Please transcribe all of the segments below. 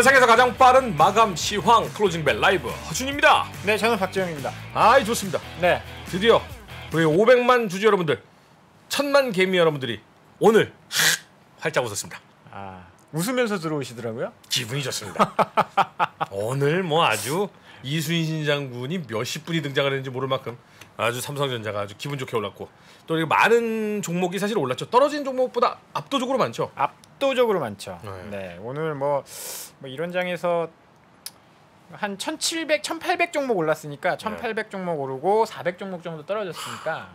세상에서 가장 빠른 마감 시황 클로징벨 라이브 허준입니다. 네, 저는 박재영입니다. 아이 좋습니다. 네, 드디어 우리 500만 주주 여러분들, 천만 개미 여러분들이 오늘 활짝 웃었습니다. 아 웃으면서 들어오시더라고요. 기분이 좋습니다. 오늘 뭐 아주 이순신 장군이 몇십 분이 등장을 했는지 모를 만큼 아주 삼성전자가 아주 기분 좋게 올랐고 또 많은 종목이 사실 올랐죠. 떨어진 종목보다 압도적으로 많죠. 압도적으로 많죠. 네. 네, 오늘 뭐, 뭐 이런 장에서 한 1,700, 1,800 종목 올랐으니까 1,800 종목 오르고 400 종목 정도 떨어졌으니까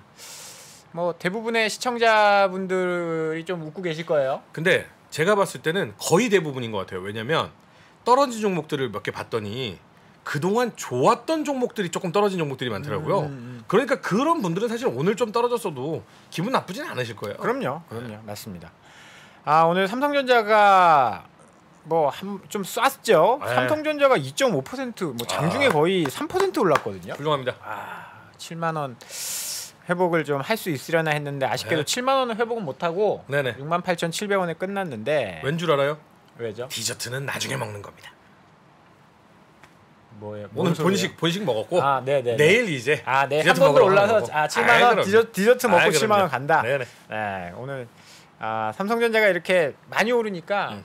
뭐 대부분의 시청자분들이 좀 웃고 계실 거예요. 근데 제가 봤을 때는 거의 대부분인 것 같아요. 왜냐면 떨어진 종목들을 몇 개 봤더니 그동안 좋았던 종목들이 조금 떨어진 종목들이 많더라고요. 음, 음. 그러니까 그런 분들은 사실 오늘 좀 떨어졌어도 기분 나쁘진 않으실 거예요. 그럼요, 그럼요, 맞습니다. 아 오늘 삼성전자가 뭐좀 쐈죠. 네. 삼성전자가 2.5%뭐 장중에 아. 거의 3% 올랐거든요. 훌륭합니다. 아 7만 원 회복을 좀 할 수 있으려나 했는데 아쉽게도 네. 7만 원은 회복은 못 하고 네네. 6만 8,700원에 끝났는데 왠 줄 알아요? 왜죠? 디저트는 나중에 먹는 겁니다. 뭐예요? 오늘 본식 본식 먹었고 아, 네, 네. 내일 이제 아, 네. 한 디저트 번더 먹으러 올라서. 아 7만 아이, 원 그럼요. 디저트, 디저트 먹고 아이, 7만 그럼요. 원 간다. 네네. 네, 오늘 아, 삼성전자가 이렇게 많이 오르니까 음.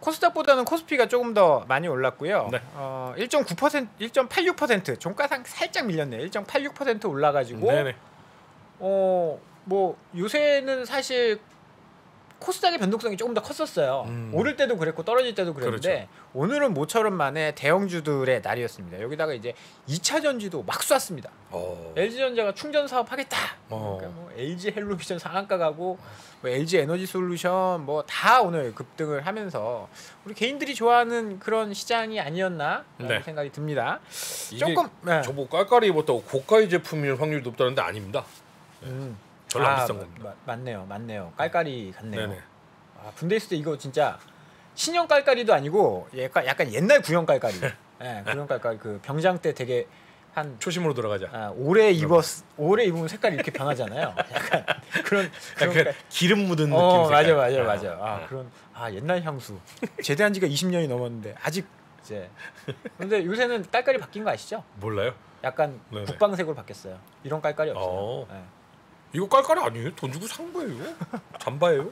코스닥보다는 코스피가 조금 더 많이 올랐고요. 네. 어, 1.9% 1.86% 종가상 살짝 밀렸네요. 1.86% 올라가지고 네네. 어, 뭐 요새는 사실 코스닥의 변동성이 조금 더 컸었어요. 음. 오를 때도 그랬고 떨어질 때도 그랬는데 그렇죠. 오늘은 모처럼 만에 대형주들의 날이었습니다. 여기다가 이제 2차 전지도 막 쐈습니다. 어. LG전자가 충전 사업 하겠다. 어. 그러니까 뭐 LG 헬로비전 상한가 가고 뭐 LG 에너지 솔루션 뭐 다 오늘 급등을 하면서 우리 개인들이 좋아하는 그런 시장이 아니었나 라는 네. 생각이 듭니다. 조금 네. 저뭐 깔깔이 입었다고 고가의 제품일 확률이 높다는데 아닙니다. 음. 별로 안 아, 비싼 마- 겁니다. 마- 맞네요, 맞네요. 깔깔이 같네요. 네네. 아, 군대 있을 때 이거 진짜 신형 깔깔이도 아니고 약간 약간 옛날 구형 깔깔이. 예, 구형 깔깔 그 병장 때 되게 한 초심으로 돌아가자. 아, 오래 입었 오래 입으면 색깔이 이렇게 변하잖아요. 약간 그런 그런 약간 기름 묻은 느낌. 어 맞아 색깔. 맞아 아, 맞아. 아 그런 아 옛날 향수 제대한 지가 20년이 넘었는데 아직 이제 근데 요새는 깔깔이 바뀐 거 아시죠? 몰라요? 약간 네네. 국방색으로 바뀌었어요. 이런 깔깔이 없어요. 어. 네. 이거 깔깔이 아니에요? 돈 주고 산 거예요? 잠바예요?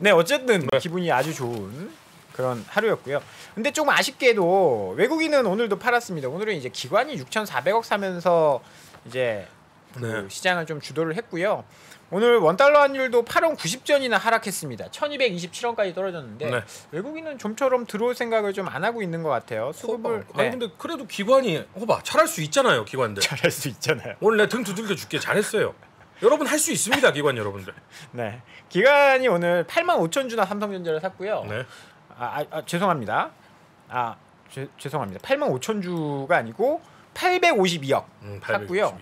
네 어쨌든 네. 기분이 아주 좋은 그런 하루였고요. 근데 조금 아쉽게도 외국인은 오늘도 팔았습니다. 오늘은 이제 기관이 6,400억 사면서 이제 그 네. 시장을 좀 주도를 했고요. 오늘 원달러 환율도 8원 90전이나 하락했습니다. 1,227원까지 떨어졌는데 네. 외국인은 좀처럼 들어올 생각을 좀 안 하고 있는 것 같아요. 수급을 아니 근데 그래도 기관이 호봐 잘할 수 있잖아요 기관들. 잘할 수 있잖아요. 오늘 내등 두들겨 줄게 잘했어요. 여러분 할 수 있습니다 기관 여러분들. 네, 기관이 오늘 8만 5천 주나 삼성전자를 샀고요. 네. 아, 아, 아, 죄송합니다. 아 죄, 죄송합니다. 8만 5천 주가 아니고 852억. 음, 샀고요.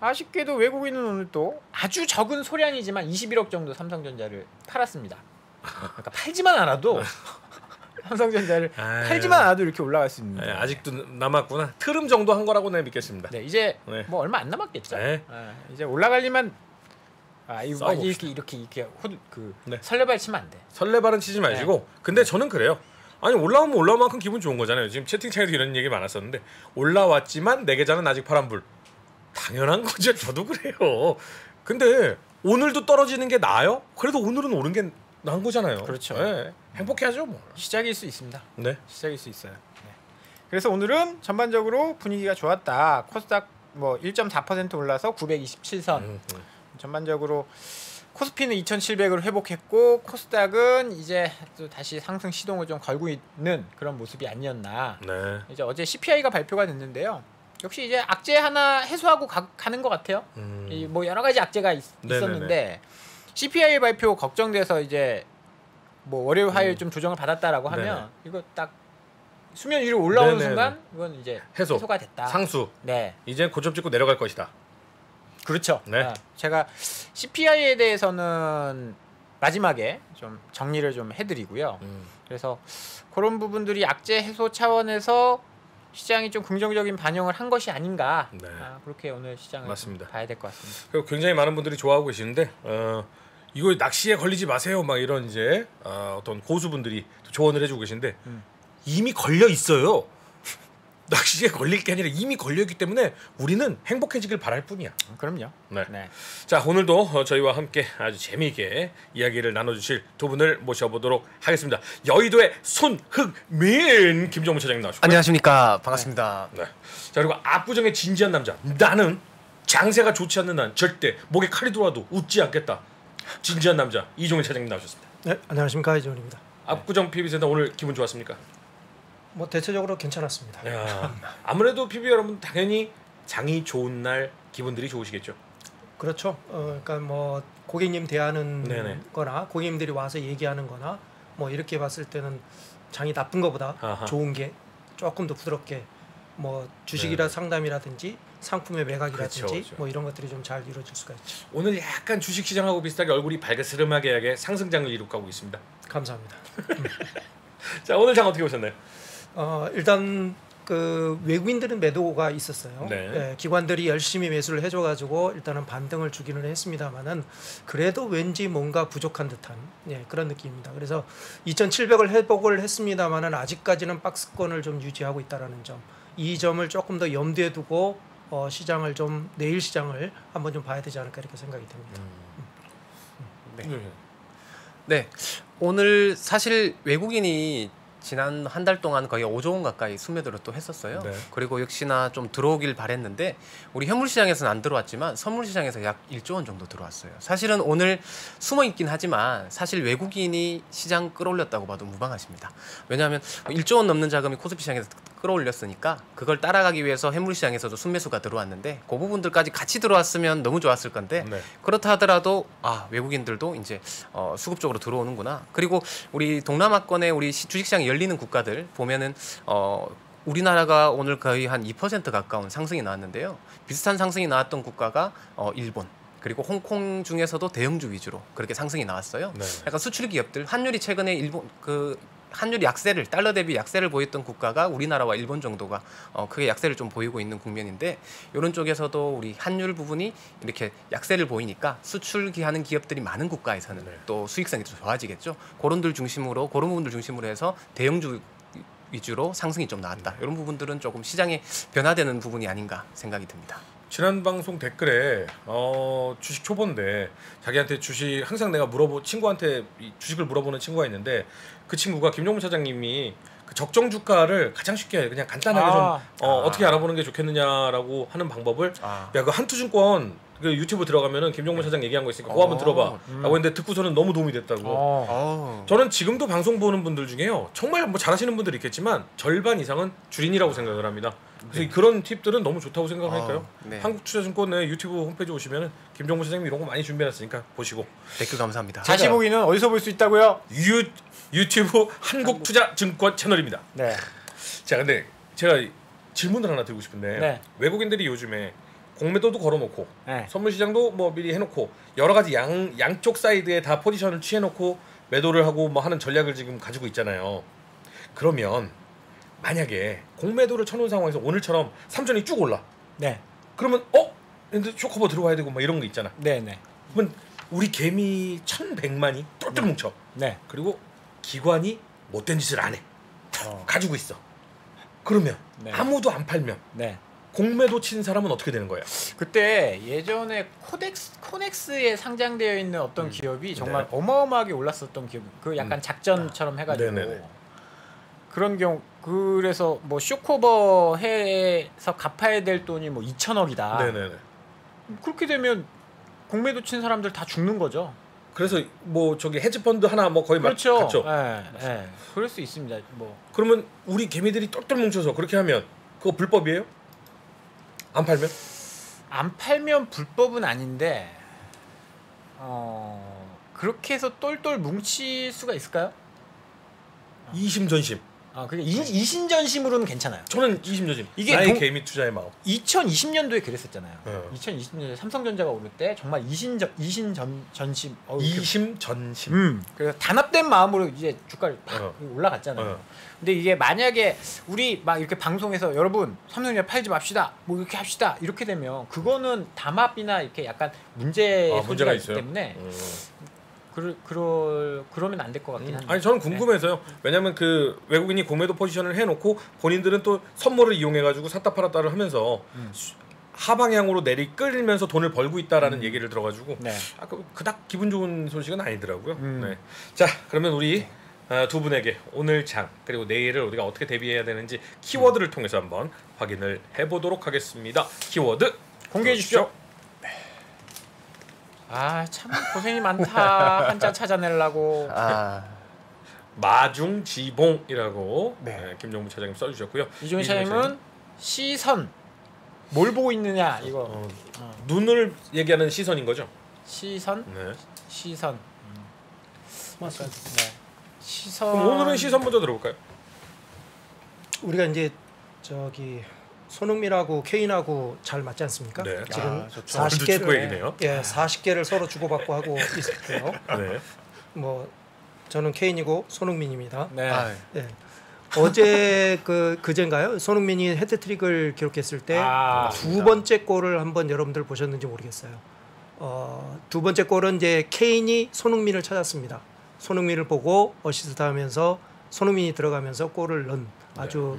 862. 아쉽게도 외국인은 오늘 또 아주 적은 소량이지만 21억 정도 삼성전자를 팔았습니다. 그러니까 팔지만 않아도 삼성전자를 아유. 팔지만 않아도 이렇게 올라갈 수 있는. 네, 아직도 남았구나. 트름 정도 한 거라고 내가 믿겠습니다. 네, 이제 네. 뭐 얼마 안 남았겠죠. 네. 아, 이제 올라갈 일만 아 이거. 이렇게 이렇게 이렇게 호두 그 네. 설레발 치면 안 돼. 설레발은 치지 마시고. 근데 저는 그래요. 아니 올라오면 올라온 만큼 기분 좋은 거잖아요. 지금 채팅창에도 이런 얘기 많았었는데 올라왔지만 내 계좌는 아직 파란불. 당연한 거죠. 저도 그래요. 근데 오늘도 떨어지는 게 나아요? 그래도 오늘은 오른 게 나은 거잖아요. 그렇죠. 네. 행복해야죠 뭐. 시작일 수 있습니다. 네. 시작일 수 있어요. 네. 그래서 오늘은 전반적으로 분위기가 좋았다. 코스닥 뭐 1.4% 올라서 927선. 음, 음. 전반적으로 코스피는 2,700을 회복했고 코스닥은 이제 또 다시 상승 시동을 좀 걸고 있는 그런 모습이 아니었나. 네. 이제 어제 CPI가 발표가 됐는데요. 역시 이제 악재 하나 해소하고 가, 가는 것 같아요. 음. 이뭐 여러 가지 악재가 있. 었는데 CPI 발표 걱정돼서 이제 뭐 월요일 화요일 음. 좀 조정을 받았다라고 하면 네네. 이거 딱 수면 위로 올라오는 네네네. 순간 이건 이제 해소. 가 됐다. 상수. 네, 이제 고점 찍고 내려갈 것이다. 그렇죠. 네. 아, 제가 CPI에 대해서는 마지막에 좀 정리를 좀 해드리고요. 음. 그래서 그런 부분들이 악재 해소 차원에서 시장이 좀 긍정적인 반영을 한 것이 아닌가. 네. 아, 그렇게 오늘 시장을 맞습니다. 좀 봐야 될 것 같습니다. 그리고 굉장히 많은 분들이 좋아하고 계시는데 어, 이거 낚시에 걸리지 마세요. 막 이런 이제 어, 어떤 고수분들이 조언을 해주고 계신데 음. 이미 걸려 있어요. 낚시에 걸릴 게 아니라 이미 걸려 있기 때문에 우리는 행복해지길 바랄 뿐이야. 그럼요. 네. 네. 자 오늘도 어, 저희와 함께 아주 재미있게 이야기를 나눠주실 두 분을 모셔보도록 하겠습니다. 여의도의 손흥민 김정무 차장님 나오셨고요. 안녕하십니까 반갑습니다. 네. 자 그리고 압구정의 진지한 남자 나는 장세가 좋지 않는 난 절대 목에 칼이 들어와도 웃지 않겠다. 진지한 남자 이종일 차장님 나오셨습니다. 네, 안녕하십니까 이재훈입니다. 압구정 PB센터 오늘 기분 좋았습니까? 뭐 대체적으로 괜찮았습니다. 야, 아무래도 PB 여러분 당연히 장이 좋은 날 기분들이 좋으시겠죠. 그렇죠. 어, 그러니까 뭐 고객님 대하는 네네. 거나 고객님들이 와서 얘기하는 거나 뭐 이렇게 봤을 때는 장이 나쁜 아하. 좋은 게 조금 더 부드럽게 뭐 주식이라 네네. 상담이라든지 상품의 매각이라든지 그렇죠, 그렇죠. 뭐 이런 것들이 좀 잘 이루어질 수가 있죠. 오늘 약간 주식 시장하고 비슷하게 얼굴이 발그스름하게 상승장을 이룩하고 있습니다. 감사합니다. 자 오늘 장 어떻게 보셨나요? 어, 일단 그 외국인들은 매도가 있었어요. 네. 예, 기관들이 열심히 매수를 해줘가지고 일단은 반등을 주기는 했습니다만은 그래도 왠지 뭔가 부족한 듯한 예, 그런 느낌입니다. 그래서 2,700을 회복을 했습니다만은 아직까지는 박스권을 좀 유지하고 있다라는 점, 이 점을 조금 더 염두에 두고 어, 시장을 좀 내일 시장을 한번 좀 봐야 되지 않을까 이렇게 생각이 됩니다. 네. 네 오늘 사실 외국인이 지난 한 달 동안 거의 5조 원 가까이 순매도를 또 했었어요. 네. 그리고 역시나 좀 들어오길 바랬는데 우리 현물 시장에서는 안 들어왔지만 선물 시장에서 약 1조 원 정도 들어왔어요. 사실은 오늘 숨어 있긴 하지만 사실 외국인이 시장 끌어올렸다고 봐도 무방하십니다. 왜냐하면 1조 원 넘는 자금이 코스피 시장에서 끌어올렸으니까 그걸 따라가기 위해서 현물 시장에서도 순매수가 들어왔는데 그 부분들까지 같이 들어왔으면 너무 좋았을 건데 네. 그렇다 하더라도 아 외국인들도 이제 어, 수급 적으로 들어오는구나. 그리고 우리 동남아권의 우리 시- 주식시장이 열리는 국가들 보면은 어, 우리나라가 오늘 거의 한 2% 가까운 상승이 나왔는데요. 비슷한 상승이 나왔던 국가가 어, 일본 그리고 홍콩 중에서도 대형주 위주로 그렇게 상승이 나왔어요. 네. 약간 수출 기업들 환율이 최근에 일본 그 환율 약세를 달러 대비 약세를 보였던 국가가 우리나라와 일본 정도가 어, 크게 약세를 좀 보이고 있는 국면인데 이런 쪽에서도 우리 환율 부분이 이렇게 약세를 보이니까 수출기하는 기업들이 많은 국가에서는 네. 또 수익성이 더 좋아지겠죠. 그런들 중심으로 그런 부분들 중심으로 해서 대형주 위주로 상승이 좀 나왔다. 네. 이런 부분들은 조금 시장에 변화되는 부분이 아닌가 생각이 듭니다. 지난 방송 댓글에 어, 주식 초보인데 자기한테 주식 항상 내가 물어보 친구한테 이 주식을 물어보는 친구가 있는데 그 친구가 김종문 차장님이 그 적정 주가를 가장 쉽게 그냥 간단하게 아. 좀 어, 아. 어떻게 알아보는 게 좋겠느냐라고 하는 방법을 아. 야그 한투증권 그 유튜브 들어가면은 김종문 차장 얘기한 거 있으니까 그거 한번 어, 들어봐라고 음. 했는데 듣고서는 너무 도움이 됐다고. 어. 어. 저는 지금도 방송 보는 분들 중에요 정말 뭐 잘하시는 분들이 있겠지만 절반 이상은 주린이라고 생각을 합니다. 그래서 그런 팁들은 너무 좋다고 생각하니까요. 어, 네. 한국투자증권의 유튜브 홈페이지 오시면은 김정무 사장님 이런 거 많이 준비해놨으니까 보시고 댓글 감사합니다. 다시 보기는 어디서 볼 수 있다고요? 유 유튜브 한국투자증권 채널입니다. 네. 자 근데 제가 질문을 하나 드리고 싶은데 네. 외국인들이 요즘에 공매도도 걸어놓고 네. 선물 시장도 뭐 미리 해놓고 여러 가지 양 양쪽 사이드에 다 포지션을 취해놓고 매도를 하고 뭐 하는 전략을 지금 가지고 있잖아요. 그러면 만약에 공매도를 쳐놓은 상황에서 오늘처럼 삼전이 쭉 올라. 네. 그러면 어? 근데 short cover 들어와야 되고 막 이런 거 있잖아. 네. 네. 그러면 우리 개미 1,100만이 똘똘 뭉쳐. 네. 그리고 기관이 못된 짓을 안 해. 어. 가지고 있어. 그러면 네. 아무도 안 팔면 네. 공매도 친 사람은 어떻게 되는 거예요? 그때 예전에 코덱스 코넥스에 상장되어 있는 어떤 음. 기업이 정말 네. 어마어마하게 올랐었던 기업. 그 약간 음. 작전처럼 해가지고 네네네. 그런 경우 그래서 뭐 쇼코버 해서 갚아야 될 돈이 뭐 2천억이다. 네네네. 그렇게 되면 공매도 친 사람들 다 죽는 거죠. 그래서 뭐 저기 헤지 펀드 하나 뭐 거의 그렇죠. 맞. 예, 예. 그럴 수 있습니다. 뭐 그러면 우리 개미들이 똘똘 뭉쳐서 그렇게 하면 그거 불법이에요? 안 팔면? 안 팔면 불법은 아닌데 어 그렇게 해서 똘똘 뭉칠 수가 있을까요? 이심전심. 아 그게 이- 이신전심으로는 괜찮아요. 저는 이심전심. 이게 나의 동- 개미 투자의 마음. 2020년도에 그랬었잖아요. 어. 2020년도에 삼성전자가 오를 때 정말 이신전 이신전 전심 어, 이렇게- 이심전심. 음. 그래서 단합된 마음으로 이제 주가를 팍 어. 올라갔잖아요. 어. 근데 이게 만약에 우리 막 이렇게 방송에서 여러분 삼성전자 팔지 맙시다. 뭐 이렇게 합시다. 이렇게 되면 그거는 담합이나 이렇게 약간 문제 아, 문제가 있기. 때문에 음. 그러 그러 그러면 안 될 것 같긴 한데. 아니 저는 궁금해서요. 왜냐면 그 외국인이 공매도 포지션을 해놓고 본인들은 또 선물을 이용해가지고 샀다 팔았다를 하면서 수- 하방향으로 내리 끌면서 돈을 벌고 있다라는 얘기를 들어가지고 네. 아, 그, 그닥 기분 좋은 소식은 아니더라고요. 음. 네. 자 그러면 우리 어, 두 분에게 오늘 장 그리고 내일을 우리가 어떻게 대비해야 되는지 키워드를 통해서 한번 확인을 해보도록 하겠습니다. 키워드 공개해 주십시오. 아 참 고생이 많다 한자 찾아내려고. 아, 마중지봉이라고 네. 네, 김정부 차장님 써주셨고요. 이종희 차장님은 시선 뭘 보고 있느냐 이거 어, 어. 눈을 얘기하는 시선인 거죠. 시선 네. 시선 맞습니다. 네. 시선 그럼 오늘은 시선 먼저 들어볼까요? 우리가 이제 저기 손흥민하고 케인하고 잘 맞지 않습니까? 네. 지금 아, 좋죠. 오늘도 축구 40개를 얘기네요. 예, 40개를 서로 주고받고 하고 있었고요. 네. 뭐 저는 케인이고 손흥민입니다. 네. 아, 예. 어제 그 그젠가요? 손흥민이 헤드트릭을 기록했을 때 아, 두 번째 골을 한번 여러분들 보셨는지 모르겠어요. 어, 두 번째 골은 이제 케인이 손흥민을 찾았습니다. 손흥민을 보고 어시스트하면서 손흥민이 들어가면서 골을 넣은 아주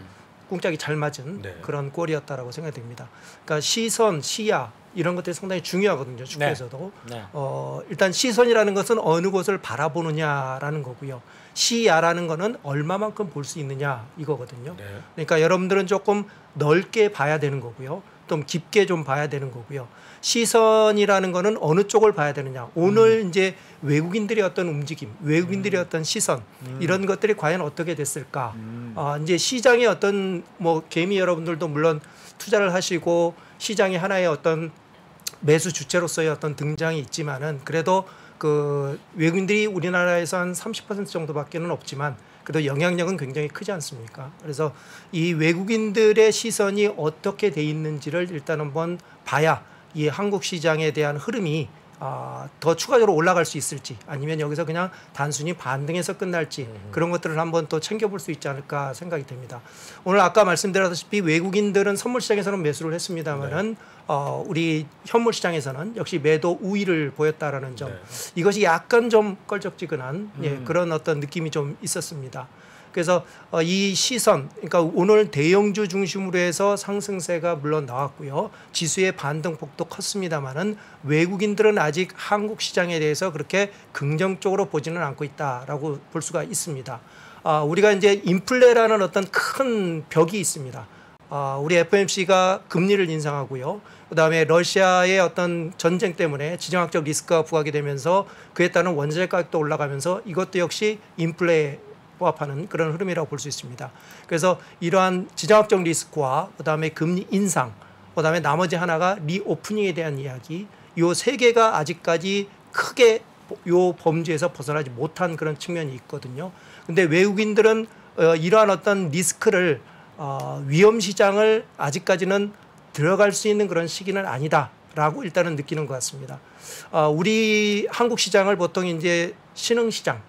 꿍짝이 잘 맞은 네. 그런 골이었다라고 생각이 됩니다. 그러니까 시선, 시야 이런 것들이 상당히 중요하거든요. 축구에서도. 네. 어, 일단 시선이라는 것은 어느 곳을 바라보느냐라는 거고요. 시야라는 거는 얼마만큼 볼 수 있느냐 이거거든요. 네. 그러니까 여러분들은 조금 넓게 봐야 되는 거고요. 좀 깊게 좀 봐야 되는 거고요. 시선이라는 거는 어느 쪽을 봐야 되느냐. 오늘 이제 외국인들의 어떤 움직임, 외국인들의 어떤 시선 이런 것들이 과연 어떻게 됐을까? 음. 아, 이제 시장의 어떤 뭐 개미 여러분들도 물론 투자를 하시고 시장의 하나의 어떤 매수 주체로서의 어떤 등장이 있지만은 그래도 그 외국인들이 우리나라에서 한 30% 정도밖에는 없지만 그래도 영향력은 굉장히 크지 않습니까? 그래서 이 외국인들의 시선이 어떻게 돼 있는지를 일단 한번 봐야 이 한국 시장에 대한 흐름이 아, 더 추가적으로 올라갈 수 있을지 아니면 여기서 그냥 단순히 반등해서 끝날지 그런 것들을 한번 또 챙겨볼 수 있지 않을까 생각이 됩니다. 오늘 아까 말씀드렸다시피 외국인들은 선물 시장에서는 매수를 했습니다만은 어, 우리 현물 시장에서는 역시 매도 우위를 보였다라는 점 네. 이것이 약간 좀 껄쩍지근한 예, 음. 그런 어떤 느낌이 좀 있었습니다. 그래서 어, 이 시선, 그러니까 오늘 대형주 중심으로 해서 상승세가 물론 나왔고요. 지수의 반등폭도 컸습니다만은 외국인들은 아직 한국 시장에 대해서 그렇게 긍정적으로 보지는 않고 있다라고 볼 수가 있습니다. 아, 우리가 이제 인플레라는 어떤 큰 벽이 있습니다. 아, 우리 FMC가 금리를 인상하고요. 그다음에 러시아의 어떤 전쟁 때문에 지정학적 리스크가 부각이 되면서 그에 따른 원자재 가격도 올라가면서 이것도 역시 인플레 에 부합하는 그런 흐름이라고 볼 수 있습니다. 그래서 이러한 지정학적 리스크와 그다음에 금리 인상, 그다음에 나머지 하나가 리오프닝에 대한 이야기, 요 세 개가 아직까지 크게 요 범주에서 벗어나지 못한 그런 측면이 있거든요. 근데 외국인들은 어, 이러한 어떤 리스크를 어, 위험 시장을 아직까지는 들어갈 수 있는 그런 시기는 아니다라고 일단은 느끼는 것 같습니다. 어, 우리 한국 시장을 보통 이제 신흥 시장,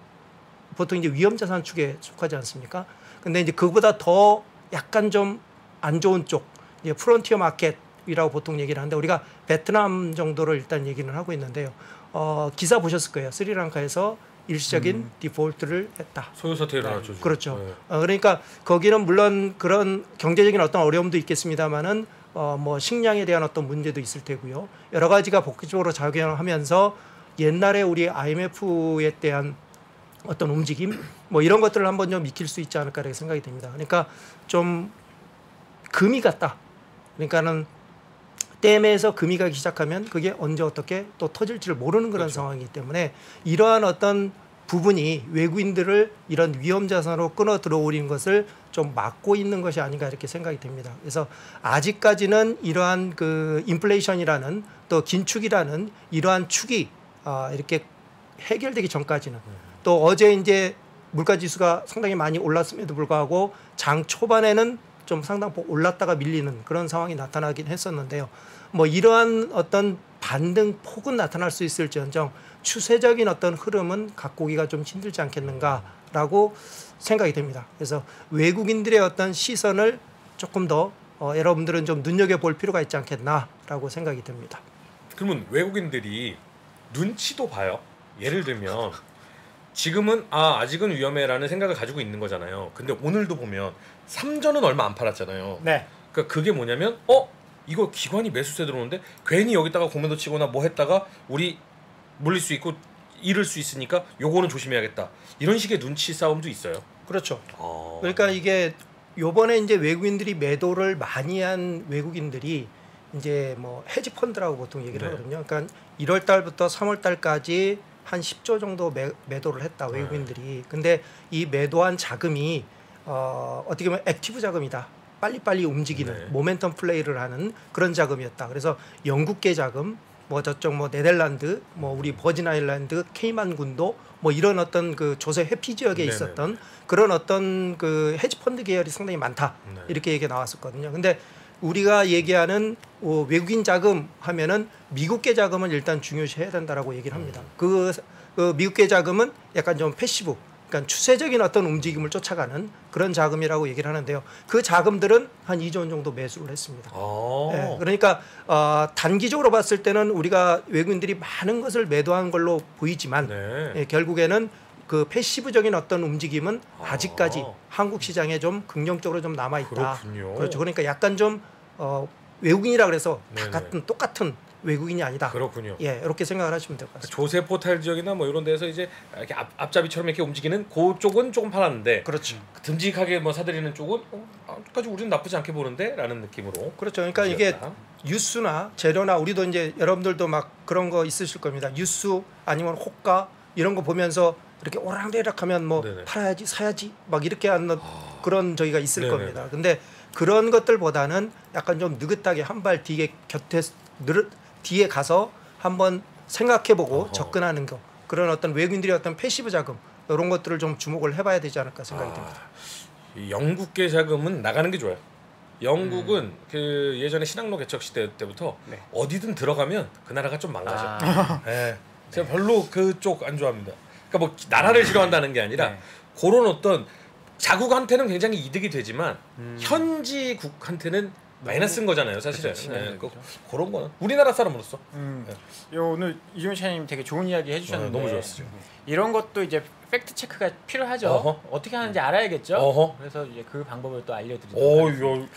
보통 이제 위험 자산 축에 속하지 않습니까? 근데 이제 그보다 더 약간 좀 안 좋은 쪽, 이제 프론티어 마켓이라고 보통 얘기를 하는데 우리가 베트남 정도를 일단 얘기는 하고 있는데요. 어, 기사 보셨을 거예요. 스리랑카에서 일시적인 디폴트를 했다. 소요 사태 일어났죠. 지금. 그렇죠. 네. 어, 그러니까 거기는 물론 그런 경제적인 어떤 어려움도 있겠습니다만은 어, 뭐 식량에 대한 어떤 문제도 있을 테고요. 여러 가지가 복합적으로 작용하면서 옛날에 우리 IMF에 대한 어떤 움직임 뭐 이런 것들을 한번 좀 익힐 수 있지 않을까 이렇게 생각이 됩니다. 그러니까 좀 금이 같다. 그러니까는 댐에서 금이 가기 시작하면 그게 언제 어떻게 또 터질지를 모르는 그런 상황이기 때문에 이러한 어떤 부분이 외국인들을 이런 위험 자산으로 끊어 들어오는 것을 좀 막고 있는 것이 아닌가 이렇게 생각이 됩니다. 그래서 아직까지는 이러한 그 인플레이션이라는 또 긴축이라는 이러한 축이 아, 이렇게 해결되기 전까지는 또 어제 이제 물가 지수가 상당히 많이 올랐음에도 불구하고 장 초반에는 좀 상당폭 올랐다가 밀리는 그런 상황이 나타나긴 했었는데요. 뭐 이러한 어떤 반등 폭은 나타날 수 있을지언정 추세적인 어떤 흐름은 갖고 오기가 좀 힘들지 않겠는가라고 생각이 됩니다. 그래서 외국인들의 어떤 시선을 조금 더 어, 여러분들은 좀 눈여겨 볼 필요가 있지 않겠나라고 생각이 됩니다. 그러면 외국인들이 눈치도 봐요. 예를 들면 지금은 아 아직은 위험해라는 생각을 가지고 있는 거잖아요. 근데 오늘도 보면 삼전은 얼마 안 팔았잖아요. 네. 그러니까 그게 뭐냐면 어 이거 기관이 매수세 들어오는데 괜히 여기다가 공매도 치거나 뭐 했다가 우리 물릴 수 있고 잃을 수 있으니까 요거는 조심해야겠다. 이런 식의 눈치 싸움도 있어요. 그렇죠. 어. 그러니까 이게 요번에 이제 외국인들이 매도를 많이 한 외국인들이 이제 뭐 헤지 펀드라고 보통 얘기를 네. 하거든요. 그러니까 1월 달부터 3월 달까지 한 10조 정도 매, 매도를 했다 네. 외국인들이. 근데 이 매도한 자금이 어, 어떻게 보면 active 자금이다. 빨리빨리 움직이는 네. momentum play를 하는 그런 자금이었다. 그래서 영국계 자금, 뭐 저쪽 뭐 네덜란드, 뭐 우리 버진 아일랜드, 케이만 군도 뭐 이런 어떤 그 조세 회피 지역에 네네. 있었던 그런 어떤 그 헤지 펀드 계열이 상당히 많다. 네. 이렇게 얘기가 나왔었거든요. 근데 우리가 얘기하는 어, 외국인 자금 하면은 미국계 자금은 일단 중요시해야 된다라고 얘기를 합니다. 그, 그 미국계 자금은 약간 좀 passive, 그러니까 추세적인 어떤 움직임을 쫓아가는 그런 자금이라고 얘기를 하는데요. 그 자금들은 한 2조 원 정도 매수를 했습니다. 어. 예, 그러니까 어, 단기적으로 봤을 때는 우리가 외국인들이 많은 것을 매도한 걸로 보이지만 네. 예, 결국에는 그 passive적인 어떤 움직임은 아. 아직까지 한국 시장에 좀 긍정적으로 좀 남아 있다. 그렇군요. 그렇죠. 그러니까 약간 좀 어, 외국인이라 그래서. 다 같은 똑같은 외국인이 아니다. 그렇군요. 예, 이렇게 생각을 하시면 될 것 같습니다. 조세 포탈 지역이나 뭐 이런 데서 이제 이렇게 앞, 앞잡이처럼 이렇게 움직이는 그쪽은 조금 팔았는데 그렇죠. 듬직하게 뭐 사들이는 쪽은 어, 아직까지 우리는 나쁘지 않게 보는데라는 느낌으로. 그렇죠. 그러니까 이게 지었다. 유수나 재료나 우리도 이제 여러분들도 막 그런 거 있으실 겁니다. 유수 아니면 호가 이런 거 보면서 이렇게 오락내락하면 뭐 네네. 팔아야지 사야지 막 이렇게 하는 그런 저희가 있을 네네. 겁니다. 근데 그런 것들보다는 약간 좀 느긋하게 한 발 뒤에 곁에 느릇 뒤에 가서 한번 생각해보고 어허. 접근하는 거 그런 어떤 외국인들의 어떤 passive 자금 이런 것들을 좀 주목을 해봐야 되지 않을까 생각이 듭니다. 이 영국계 자금은 나가는 게 좋아요. 영국은 그 예전에 신항로 개척 시대 때부터 네. 어디든 들어가면 그 나라가 좀 망가져. 아, 예. 제가 별로 그쪽 안 좋아합니다. 그러니까 뭐 나라를 싫어한다는 게 아니라 네. 그런 어떤 자국한테는 굉장히 이득이 되지만 음. 현지국한테는 마이너스인 거잖아요, 사실은. 그쵸, 네, 친화력이죠. 그, 그런 거는 우리나라 사람으로서 음. 네. 요 오늘 이종현 차장님 되게 좋은 이야기 해주셨는데 어, 너무 좋았어요. 이런 것도 이제 팩트 체크가 필요하죠. 어허. 어떻게 하는지 알아야겠죠. 어허. 그래서 이제 그 방법을 또 알려드리도록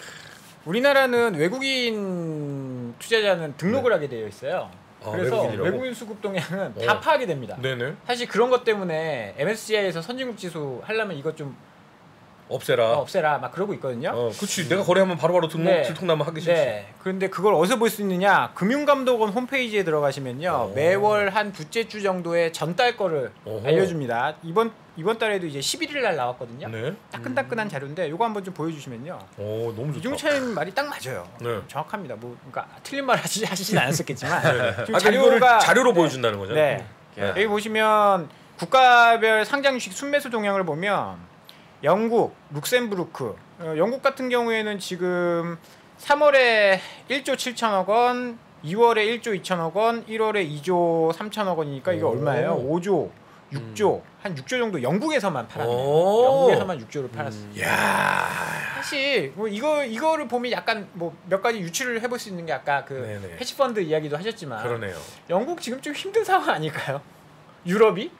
우리나라는 외국인 투자자는 등록을 하게 되어 있어요. 아, 그래서 외국인이라고? 외국인 수급 동향은 다 어. 파악이 됩니다. 네네 사실 그런 것 때문에 MSCI에서 선진국 지수 하려면 이것 좀 없애라. 없애라 막 그러고 있거든요. 어, 그렇지. 내가 거래하면 바로바로 등록 네. 들통나면 하기 싫지. 네. 그런데 그걸 어디서 볼 수 있느냐? 금융감독원 홈페이지에 들어가시면요. 오. 매월 한 두째 주 정도의 전달 거를 어허. 알려줍니다. 이번 이번 달에도 이제 11일 날 나왔거든요. 네. 따끈따끈한 자료인데 요거 한번 좀 보여주시면요. 오, 너무 좋다. 이종찬 말이 딱 맞아요. 네. 정확합니다. 뭐 그러니까 틀린 말 하시, 하시진 않았었겠지만 지금 아, 그러니까 자료가 자료로 보여준다는 거죠. 네. 야. 여기 보시면 국가별 상장 주식 순매수 동향을 보면 영국, 룩셈부르크, 어, 영국 같은 경우에는 지금 3월에 1조 7천억 원, 2월에 1조 2천억 원, 1월에 2조 3천억 원이니까 이게 오. 얼마예요? 5조, 6조, 한 6조 정도 영국에서만 팔았네요. 오. 영국에서만 6조를 팔았어요. 음. 야. 사실 뭐 이거 이거를 보면 약간 뭐 몇 가지 유추를 해볼 수 있는 게 아까 그 네네. 헤지펀드 이야기도 하셨지만 그러네요. 영국 지금 좀 힘든 상황 아닐까요? 유럽이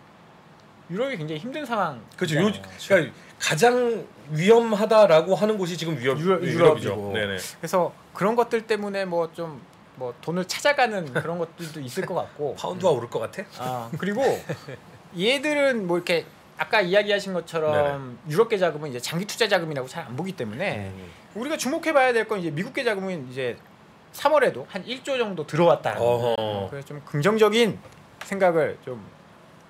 유럽이 굉장히 힘든 상황. 그렇죠. 요, 그러니까 가장 위험하다라고 하는 곳이 지금 위협 유럽-. 유럽이고. 네네. 그래서 그런 것들 때문에 뭐좀뭐 돈을 찾아가는 그런 것들도 있을 것 같고. 파운드가 오를 것 같아? 아 그리고 얘들은 뭐 이렇게 아까 이야기하신 것처럼 유럽계 자금은 이제 장기 투자 자금이라고 잘 안 보기 때문에 음. 우리가 주목해봐야 될 건 이제 미국계 자금은 이제 3월에도 한 1조 정도 들어왔다. 그래서 좀 긍정적인 생각을 좀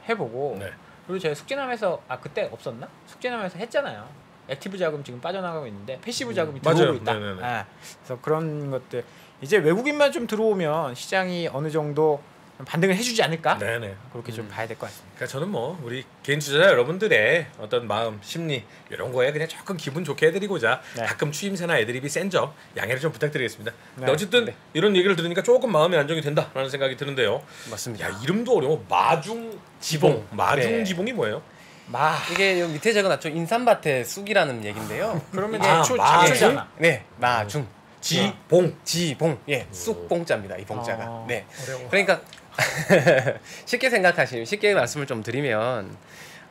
해보고 네. 그리고 제가 숙제남에서 아 그때 없었나? 숙제남에서 했잖아요. active 자금 지금 빠져나가고 있는데 passive 자금이 맞아요. 들어오고 있다. 네네네. 아, 그래서 그런 것들 이제 외국인만 좀 들어오면 시장이 어느 정도 좀 반등을 해주지 않을까? 네네. 그렇게 좀 봐야 될 것 같습니다. 그러니까 저는 뭐 우리 개인 투자자 여러분들의 어떤 마음, 심리 이런 거에 그냥 조금 기분 좋게 해드리고자 네. 가끔 추임새나 애드립이 센 점 양해를 좀 부탁드리겠습니다. 근데 네. 어쨌든 네. 이런 얘기를 들으니까 조금 마음이 안정이 된다라는 생각이 드는데요. 맞습니다. 야 이름도 어려워. 마중 지봉. 마중 네. 지봉이 뭐예요? 마 이게 여기 밑에 적어놨죠. 인삼밭의 쑥이라는 얘긴데요. 그러면 아, 이제 초 마중? 네, 마중. 지봉. 지봉. 예, 쑥봉자입니다. 이 봉자가. 아. 네. 어려워. 그러니까 쉽게 생각하시면 쉽게 말씀을 좀 드리면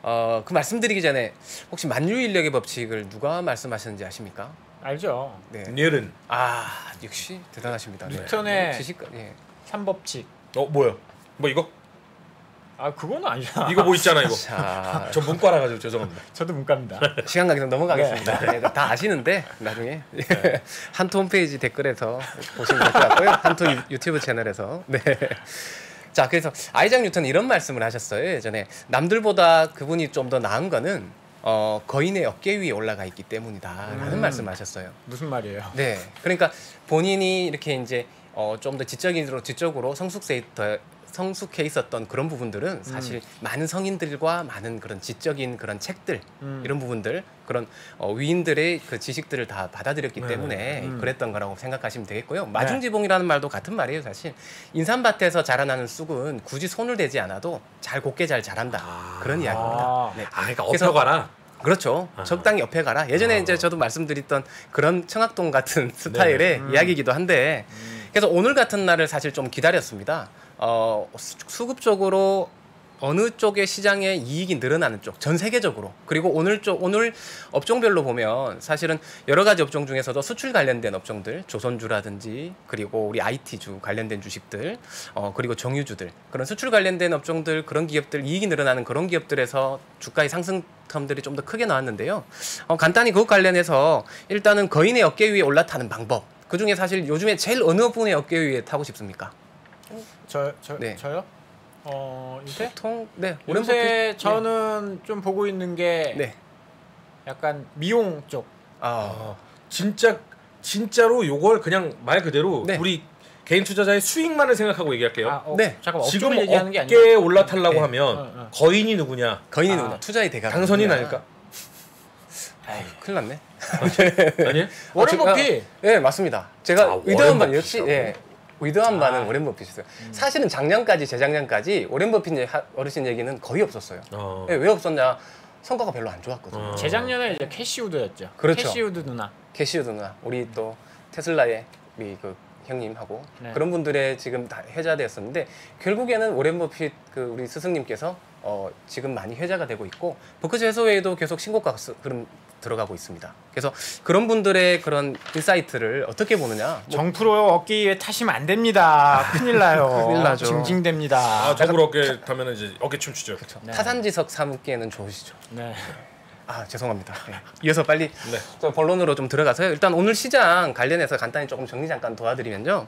어, 그 말씀드리기 전에 혹시 만유 인력의 법칙을 누가 말씀하셨는지 아십니까? 알죠. 네. 니엘은 아 역시 대단하십니다. 네. 뉴턴의 지식 예. 삼법칙. 어 뭐야? 뭐 이거 아 그거는 아니잖아. 이거 뭐 있잖아 이거. 자 저 문과라 가지고 죄송합니다. 저도 문과입니다. 시간 가기 전 넘어가겠습니다. 네, 다 아시는데 나중에 한토 홈페이지 댓글에서 보시면 될 것 같고요. 한토 유- 유튜브 채널에서 네. 자 그래서 아이작 뉴턴 이런 말씀을 하셨어요 예전에 남들보다 그분이 좀 더 나은 거는 어, 거인의 어깨 위에 올라가 있기 때문이다라는 음. 말씀하셨어요. 무슨 말이에요? 네, 그러니까 본인이 이렇게 이제 어, 좀 더 지적인으로 지적으로 성숙세 더 성숙해 있었던 그런 부분들은 사실 많은 성인들과 많은 그런 지적인 그런 책들 음. 이런 부분들 그런 어, 위인들의 그 지식들을 다 받아들였기 네. 때문에 음. 그랬던 거라고 생각하시면 되겠고요. 마중지봉이라는 말도 같은 말이에요, 사실. 인삼밭에서 자라나는 쑥은 굳이 손을 대지 않아도 잘 곱게 잘 자란다 아. 그런 이야기입니다. 아. 네. 아 그러니까 엎혀가라. 그렇죠. 아. 적당히 옆에 가라. 예전에 아. 이제 저도 말씀드렸던 그런 청학동 같은 스타일의 음. 이야기이기도 한데 그래서 오늘 같은 날을 사실 좀 기다렸습니다. 어, 수- 수급적으로 어느 쪽의 시장의 이익이 늘어나는 쪽, 전 세계적으로. 그리고 오늘 쪽 오늘 업종별로 보면 사실은 여러 가지 업종 중에서도 수출 관련된 업종들, 조선주라든지 그리고 우리 IT주 관련된 주식들, 어 그리고 정유주들 그런 수출 관련된 업종들 그런 기업들 이익이 늘어나는 그런 기업들에서 주가의 상승 텀들이 좀 더 크게 나왔는데요. 어, 간단히 그것 관련해서 일단은 거인의 어깨 위에 올라타는 방법. 그 중에 사실 요즘에 제일 어느 분의 어깨 위에 타고 싶습니까? 저, 저, 네. 저요? 어, 요새? 보통 네 요새 버핏- 저는 좀 보고 있는 게 네. 네. 약간 미용 쪽. 아, 아, 진짜 진짜로 요걸 그냥 말 그대로 네. 우리 개인 투자자의 수익만을 생각하고 얘기할게요. 아, 어, 네. 잠깐 지금 얘기하는 어깨에 올라타려고 네. 하면 어, 어. 거인이 누구냐? 거인이 아. 누구나 투자의 대가. 당선인 아닐까? 아유, 큰일 났네. 아니에요? 워렌 제가- 버핏. 예, 맞습니다. 제가 아, 위대한 워렌 반 역시? 예. 반은 아. 워렌 버핏이었어요. 사실은 작년까지 재작년까지 워렌 버핏 어르신 얘기는 거의 없었어요. 어. 예, 왜 없었냐? 성과가 별로 안 좋았거든요. 어. 재작년에 이제 캐시우드였죠. 그렇죠. 캐시우드 누나. 캐시우드 누나, 우리 또 테슬라의 우리 그 형님하고 네. 그런 분들의 지금 다 회자되었었는데 결국에는 워렌 버핏 그 우리 스승님께서 어, 지금 많이 회자가 되고 있고 버크셔 해서웨이도 계속 신고가 스- 그럼 들어가고 있습니다. 그래서 그런 분들의 그런 insight를 어떻게 보느냐? 뭐 정프로 어깨 위에 타시면 안 됩니다. 큰일 나요. 큰일 나죠. 징징댑니다. 아, 정프로 어깨 타면 이제 어깨 춤 추죠. 그렇죠. 네. 타산지석 삼으기에는 좋으시죠. 네. 아 죄송합니다. 네. 이어서 빨리 네. 또 본론으로 좀 들어가서요. 일단 오늘 시장 관련해서 간단히 조금 정리 잠깐 도와드리면요.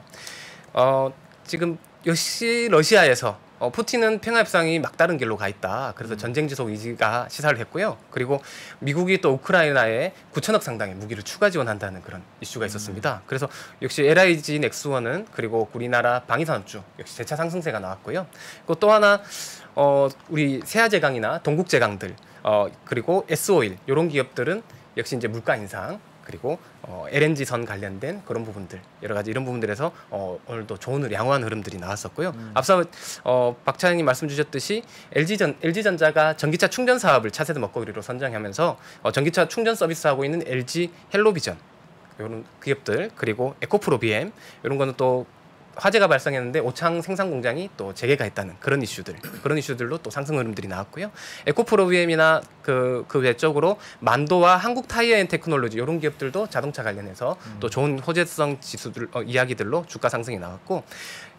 어, 지금 역시 러시아에서 어, 푸틴은 평화협상이 막다른 길로 가 있다. 그래서 전쟁 지속 의지가 시사를 했고요. 그리고 미국이 또 우크라이나에 9천억 상당의 무기를 추가 지원한다는 그런 이슈가 있었습니다. 그래서 역시 LIG 넥스원은 그리고 우리나라 방위산업주 역시 재차 상승세가 나왔고요. 그리고 또 하나 어, 우리 세아제강이나 동국제강들 어, 그리고 S-오일 이런 기업들은 역시 이제 물가 인상 그리고 어, LNG 선 관련된 그런 부분들 여러 가지 이런 부분들에서 어, 오늘도 좋은 양호한 흐름들이 나왔었고요. 앞서 어, 박 차장님 말씀 주셨듯이 LG 전 LG 전자가 전기차 충전 사업을 차세대 먹거리로 선정하면서 어, 전기차 충전 서비스 하고 있는 LG 헬로비전 이런 기업들 그리고 에코프로 BM 이런 거는 또 화재가 발생했는데 오창 생산 공장이 또 재개가 했다는 그런 이슈들 그런 이슈들로 또 상승 흐름들이 나왔고요. 에코프로비엠이나 그, 그 외적으로 만도와 한국 타이어 앤 테크놀로지 이런 기업들도 자동차 관련해서 또 좋은 호재성 지수들 어, 이야기들로 주가 상승이 나왔고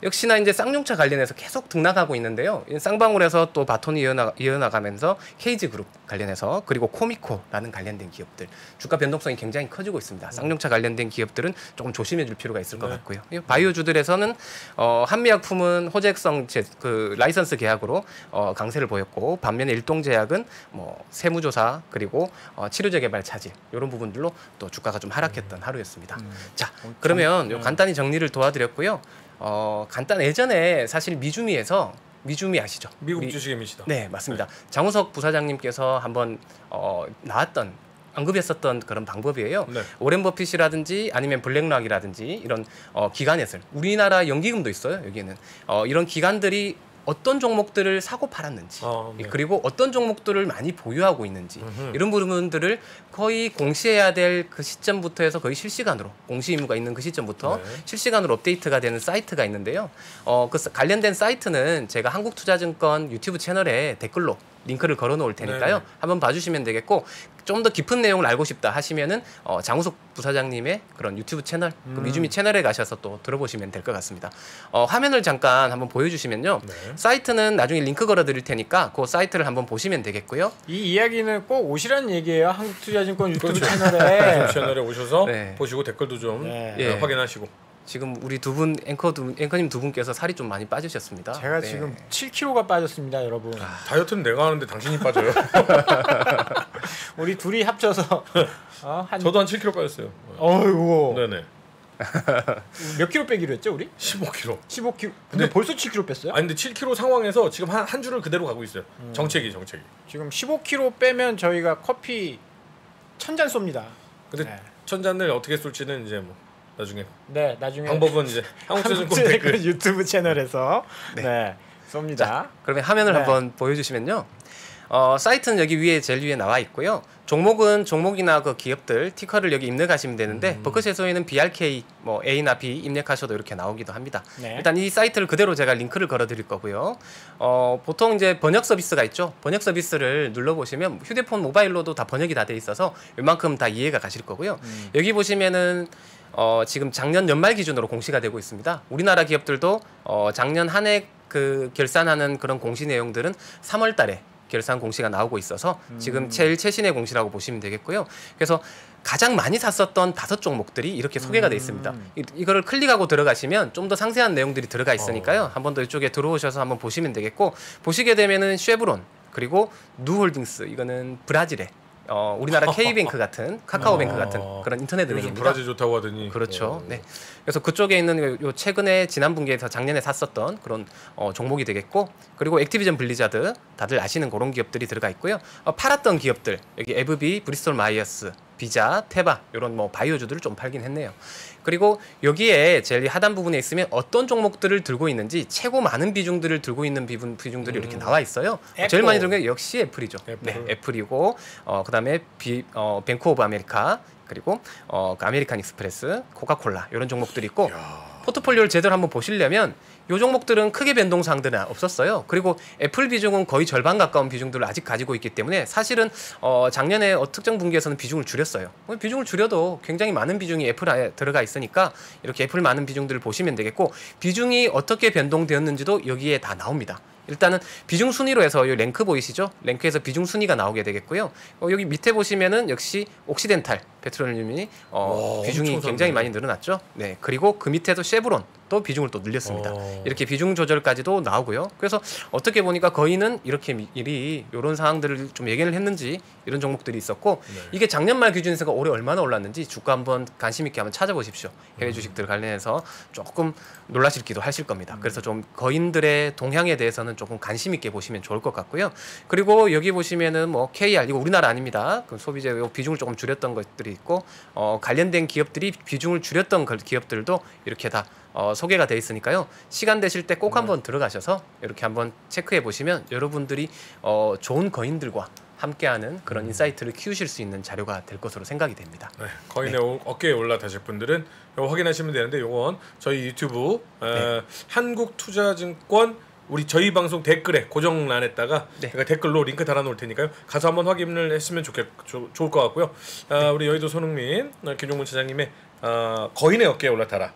역시나 이제 쌍용차 관련해서 계속 등락하고 있는데요. 이 쌍방울에서 또 바톤이 이어나, 이어나가면서 KG 그룹 관련해서 그리고 코미코라는 관련된 기업들 주가 변동성이 굉장히 커지고 있습니다. 쌍용차 관련된 기업들은 조금 조심해 줄 필요가 있을 것 네. 같고요. 이 바이오주들에서는 어, 한미약품은 호재성 제, 그 라이선스 계약으로 어, 강세를 보였고 반면에 일동제약은 뭐 세무조사 그리고 어, 치료제 개발 차질 이런 부분들로 또 주가가 좀 하락했던 하루였습니다. 자 그러면 요 간단히 정리를 도와드렸고요. 어, 간단 예전에 사실 미주미에서 미주미 아시죠? 미국 우리- 주식의 미시다. 네 맞습니다. 장우석 부사장님께서 한번 어, 나왔던 언급했었던 그런 방법이에요. 네. 오렌 버핏이라든지 아니면 블랙락이라든지 이런 어, 기관에서 우리나라 연기금도 있어요 여기에는 어, 이런 기관들이 어떤 종목들을 사고 팔았는지 어, 네. 그리고 어떤 종목들을 많이 보유하고 있는지 음흠. 이런 부분들을 거의 공시해야 될 그 시점부터 해서 거의 실시간으로 공시 의무가 있는 그 시점부터 네. 실시간으로 업데이트가 되는 사이트가 있는데요. 어, 그 사- 관련된 사이트는 제가 한국투자증권 유튜브 채널에 댓글로 링크를 걸어 놓을 테니까요. 네. 한번 봐주시면 되겠고 좀 더 깊은 내용을 알고 싶다 하시면은 어, 장우석 부사장님의 그런 유튜브 채널 그 음. 미주미 채널에 가셔서 또 들어보시면 될 것 같습니다. 어, 화면을 잠깐 한번 보여주시면요. 네. 사이트는 나중에 링크 걸어 드릴 테니까 그 사이트를 한번 보시면 되겠고요. 이 이야기는 꼭 오시라는 얘기예요. 한국투자증권 유튜브 그렇죠. 채널에. 채널에 오셔서 네. 보시고 댓글도 좀 네. 네, 예. 확인하시고 지금 우리 두 분 앵커 두 앵커님 두 분께서 살이 좀 많이 빠지셨습니다. 제가 네. 지금 7kg가 빠졌습니다, 여러분. 다이어트는 내가 하는데 당신이 빠져요. 우리 둘이 합쳐서 어, 한 저도 한 7kg 빠졌어요. 어이구 네네. 몇 킬로 빼기로 했죠, 우리? 15kg. 15kg. 근데 네. 벌써 7kg 뺐어요? 아니 근데 7kg 상황에서 지금 한, 한 줄을 그대로 가고 있어요. 음. 정책이 정책이. 지금 15kg 빼면 저희가 커피 천 잔 쏩니다. 근데 네. 천 잔을 어떻게 쏠지는 이제 뭐 나중에 네, 나중에 방법은 이제 한국투자증권 한국투자증권 댓글 유튜브 채널에서 네, 쏩니다. 그러면 화면을 네. 한번 보여주시면요. 어, 사이트는 여기 위에 제일 위에 나와 있고요. 종목은 종목이나 그 기업들 티커를 여기 입력하시면 되는데 음. 버크시에서에는 BRK 뭐 A나 B 입력하셔도 이렇게 나오기도 합니다. 네. 일단 이 사이트를 그대로 제가 링크를 걸어드릴 거고요. 어, 보통 이제 번역 서비스가 있죠. 번역 서비스를 눌러보시면 휴대폰 모바일로도 다 번역이 다 돼 있어서 웬만큼 다 이해가 가실 거고요. 음. 여기 보시면은 어, 지금 작년 연말 기준으로 공시가 되고 있습니다. 우리나라 기업들도 어, 작년 한 해 그 결산하는 그런 공시 내용들은 3월 달에 결산 공시가 나오고 있어서 지금 제일 최신의 공시라고 보시면 되겠고요. 그래서 가장 많이 샀었던 다섯 종목들이 이렇게 소개가 돼 있습니다. 이, 이거를 클릭하고 들어가시면 좀 더 상세한 내용들이 들어가 있으니까요. 한번 더 이쪽에 들어오셔서 한번 보시면 되겠고 보시게 되면은 쉐브론 그리고 누홀딩스 이거는 브라질의 어, 우리나라 K뱅크 같은 카카오뱅크 어. 같은 그런 인터넷 요즘 은행입니다. 브라질 좋다고 하더니 그렇죠. 어. 네. 그래서 그쪽에 있는 요- 요 최근에 지난 분기에서 작년에 샀었던 그런 어, 종목이 되겠고 그리고 액티비전 블리자드 다들 아시는 그런 기업들이 들어가 있고요. 어, 팔았던 기업들 여기 애브비, 브리스톨 마이어스, 비자, 테바 이런 뭐 바이오주들을 좀 팔긴 했네요. 그리고 여기에 제일 하단 부분에 있으면 어떤 종목들을 들고 있는지 최고 많은 비중들을 들고 있는 비분, 비중들이 이렇게 나와 있어요. 어, 제일 애플. 많이 들은 게 역시 애플이죠. 애플. 네, 애플이고 어, 그다음에 비, 어, 뱅크 오브 아메리카 그리고 어, 그 아메리칸 익스프레스, 코카콜라 이런 종목들이 있고 포트폴리오를 제대로 한번 보시려면 요 종목들은 크게 변동 사항들은 없었어요. 그리고 애플 비중은 거의 절반 가까운 비중들을 아직 가지고 있기 때문에 사실은 어, 작년에 어, 특정 분기에서는 비중을 줄였어요. 어, 비중을 줄여도 굉장히 많은 비중이 애플에 들어가 있으니까 이렇게 애플 많은 비중들을 보시면 되겠고 비중이 어떻게 변동되었는지도 여기에 다 나옵니다. 일단은 비중 순위로 해서 이 랭크 보이시죠? 랭크에서 비중 순위가 나오게 되겠고요. 어, 여기 밑에 보시면은 역시 옥시덴탈 페트롤륨이 어, 와, 비중이 굉장히. 많이 늘어났죠. 네. 그리고 그 밑에도 쉐브론 또 비중을 또 늘렸습니다. 어. 이렇게 비중 조절까지도 나오고요. 그래서 어떻게 보니까 거의는 이렇게 미리 이런 상황들을 좀 예견을 했는지 이런 종목들이 있었고 네. 이게 작년 말 기준에서 올해 얼마나 올랐는지 주가 한번 관심 있게 한번 찾아보십시오. 해외 주식들 관련해서 조금 놀라시기도 하실 겁니다. 그래서 좀 거인들의 동향에 대해서는 조금 관심 있게 보시면 좋을 것 같고요. 그리고 여기 보시면은 뭐 KR 이거 우리나라 아닙니다. 그 소비재 요 비중을 조금 줄였던 것들이 있고 어, 관련된 기업들이 비중을 줄였던 그 기업들도 이렇게 다 어, 소개가 돼 있으니까요. 시간 되실 때 꼭 한번 들어가셔서 이렇게 한번 체크해 보시면 여러분들이 어, 좋은 거인들과 함께하는 그런 insight를 키우실 수 있는 자료가 될 것으로 생각이 됩니다. 네, 거인의 오- 어깨에 올라타실 분들은 확인하시면 되는데 이건 저희 유튜브 어, 네. 한국투자증권 우리 저희 방송 댓글에 고정란에다가 네. 제가 댓글로 링크 달아놓을 테니까요. 가서 한번 확인을 했으면 좋겠 조, 좋을 것 같고요. 아, 우리 여의도 손흥민 어, 김종문 차장님의 어, 거인의 어깨에 올라타라.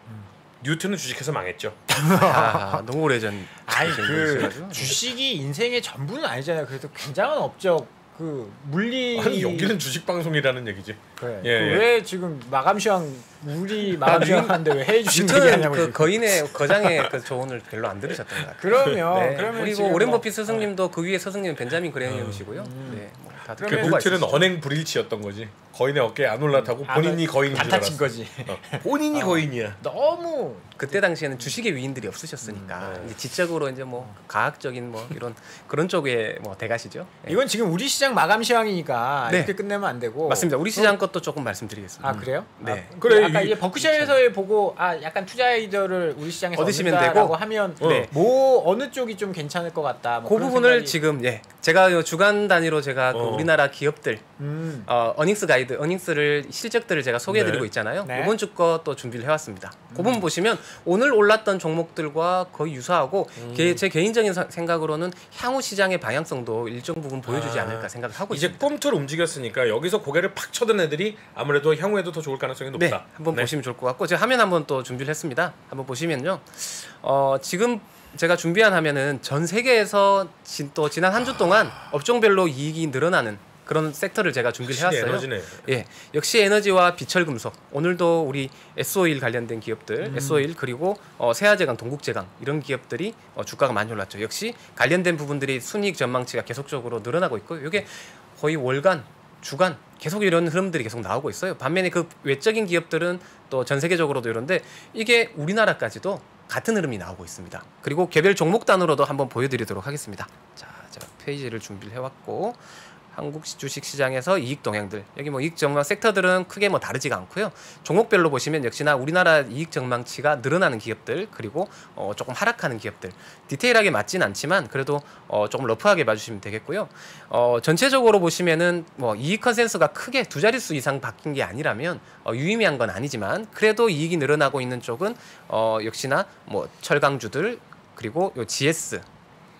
뉴트는 주식해서 망했죠. 아, 너무 오래전 아니 그. 주식이 인생의 전부는 아니잖아요. 그래도 굉장한 업적 그 물리 아니 여기는 주식 방송이라는 얘기지. 그래. 예, 그 예. 왜 지금 마감 시황 우리 마감 시황 하는데 왜 해외 주식 얘기하냐고 그. 거인의 거장의 그 조언을 별로 안 들으셨던 것. 그러면 네. 그러면 그리고 지금 오렌 뭐- 버핏 스승님도 그 위에 스승님 벤자민 그레이엄이시고요. 네, 뭐 다들 그 있으시죠. 언행 불일치였던 거지. 거인의 어깨에 안 올라타고 아, 본인이 거인인 줄 알았어. 거지. 어, 본인이 거인이야. 너무 그때 당시에는 주식의 위인들이 없으셨으니까 음, 네. 이제 지적으로 이제 뭐 과학적인 뭐 이런 그런 쪽에 뭐 대가시죠. 예. 이건 지금 우리 시장 마감 시황이니까 네. 이렇게 끝내면 안 되고 맞습니다. 우리 시장 것도 조금 말씀드리겠습니다. 아 그래요? 네. 아, 그래, 아까 이- 이제 버크셔에서 보고 아 약간 투자 아이디어를 우리 시장에서 얻으시면 되고, 하면 네. 뭐 어느 쪽이 좀 괜찮을 것 같다. 뭐 그 부분을 생각이- 지금 예 제가 요 주간 단위로 제가 그 어. 우리나라 기업들 음. 어, 어닝스 가이드 어닝스를 실적들을 제가 소개해드리고 네. 있잖아요. 네. 이번 주 거 또 준비를 해왔습니다. 그 부분 보시면 오늘 올랐던 종목들과 거의 유사하고 음. 개- 제 개인적인 사- 생각으로는 향후 시장의 방향성도 일정 부분 보여주지 아, 않을까 생각을 하고 이제 있습니다. 꿈틀 움직였으니까 여기서 고개를 팍 쳐든 애들이 아무래도 향후에도 더 좋을 가능성이 높다. 네, 한번 네. 보시면 좋을 것 같고 제가 화면 한번 또 준비를 했습니다. 한번 보시면요. 어, 지금 제가 준비한 화면은 전 세계에서 진, 또 지난 한 주 동안 업종별로 이익이 늘어나는 그런 섹터를 제가 준비를 해왔어요. 에너지네. 예, 역시 에너지와 비철금속 오늘도 우리 S-오일 관련된 기업들, 음. S-오일 그리고 어, 세아제강, 동국제강 이런 기업들이 어, 주가가 많이 올랐죠. 역시 관련된 부분들이 순이익 전망치가 계속적으로 늘어나고 있고 이게 거의 월간, 주간 계속 이런 흐름들이 계속 나오고 있어요. 반면에 그 외적인 기업들은 또 전 세계적으로도 이런데 이게 우리나라까지도 같은 흐름이 나오고 있습니다. 그리고 개별 종목 단으로도 한번 보여드리도록 하겠습니다. 자, 제가 페이지를 준비를 해왔고 한국 시- 주식 시장에서 이익 동향들 여기 뭐 이익 전망 섹터들은 크게 뭐 다르지가 않고요. 종목별로 보시면 역시나 우리나라 이익 전망치가 늘어나는 기업들 그리고 어 조금 하락하는 기업들 디테일하게 맞진 않지만 그래도 어 조금 러프하게 봐주시면 되겠고요. 어 전체적으로 보시면은 뭐 이익 컨센서가 크게 두 자릿수 이상 바뀐 게 아니라면 어 유의미한 건 아니지만 그래도 이익이 늘어나고 있는 쪽은 어 역시나 뭐 철강주들 그리고 요 GS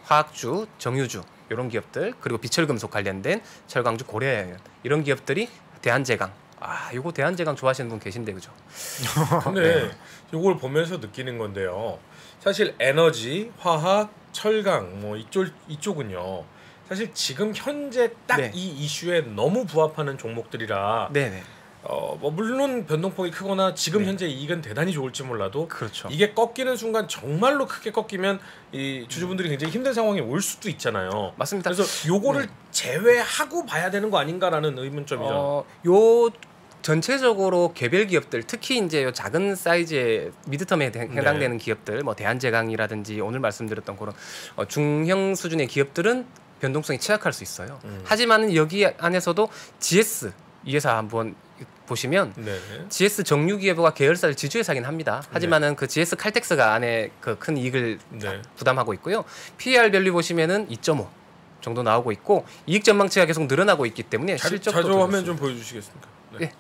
화학주, 정유주 이런 기업들 그리고 비철금속 관련된 철강주 고려해연 이런 기업들이 대한제강 아 이거 대한제강 좋아하시는 분 계신데 그죠? 근데 이걸 보면서 느끼는 건데요. 사실 에너지, 화학, 철강 뭐 이쪽 이쪽은요. 사실 지금 현재 딱이 네. 이슈에 너무 부합하는 종목들이라 네네 어, 뭐 물론 변동폭이 크거나 지금 네. 현재 이익은 대단히 좋을지 몰라도 그렇죠. 이게 꺾이는 순간 정말로 크게 꺾이면 이 주주분들이 굉장히 힘든 상황이 올 수도 있잖아요. 맞습니다. 그래서 요거를 네. 제외하고 봐야 되는 거 아닌가라는 의문점이죠. 어, 요 전체적으로 개별 기업들 특히 이제 요 작은 사이즈의 미드텀에 대- 해당되는 기업들 뭐 대한제강이라든지 오늘 말씀드렸던 그런 어, 중형 수준의 기업들은 변동성이 취약할 수 있어요. 음. 하지만 여기 안에서도 GS 이 회사 한번 보시면 네. GS 정유기업과 계열사를 지주회사긴 합니다. 하지만은 그 GS 칼텍스가 안에 그 큰 이익을 네. 부담하고 있고요. PER value 보시면은 2.5 정도 나오고 있고 이익 전망치가 계속 늘어나고 있기 때문에 자, 실적도 자주 더 화면. 좀 보여주시겠습니까? 네. 네.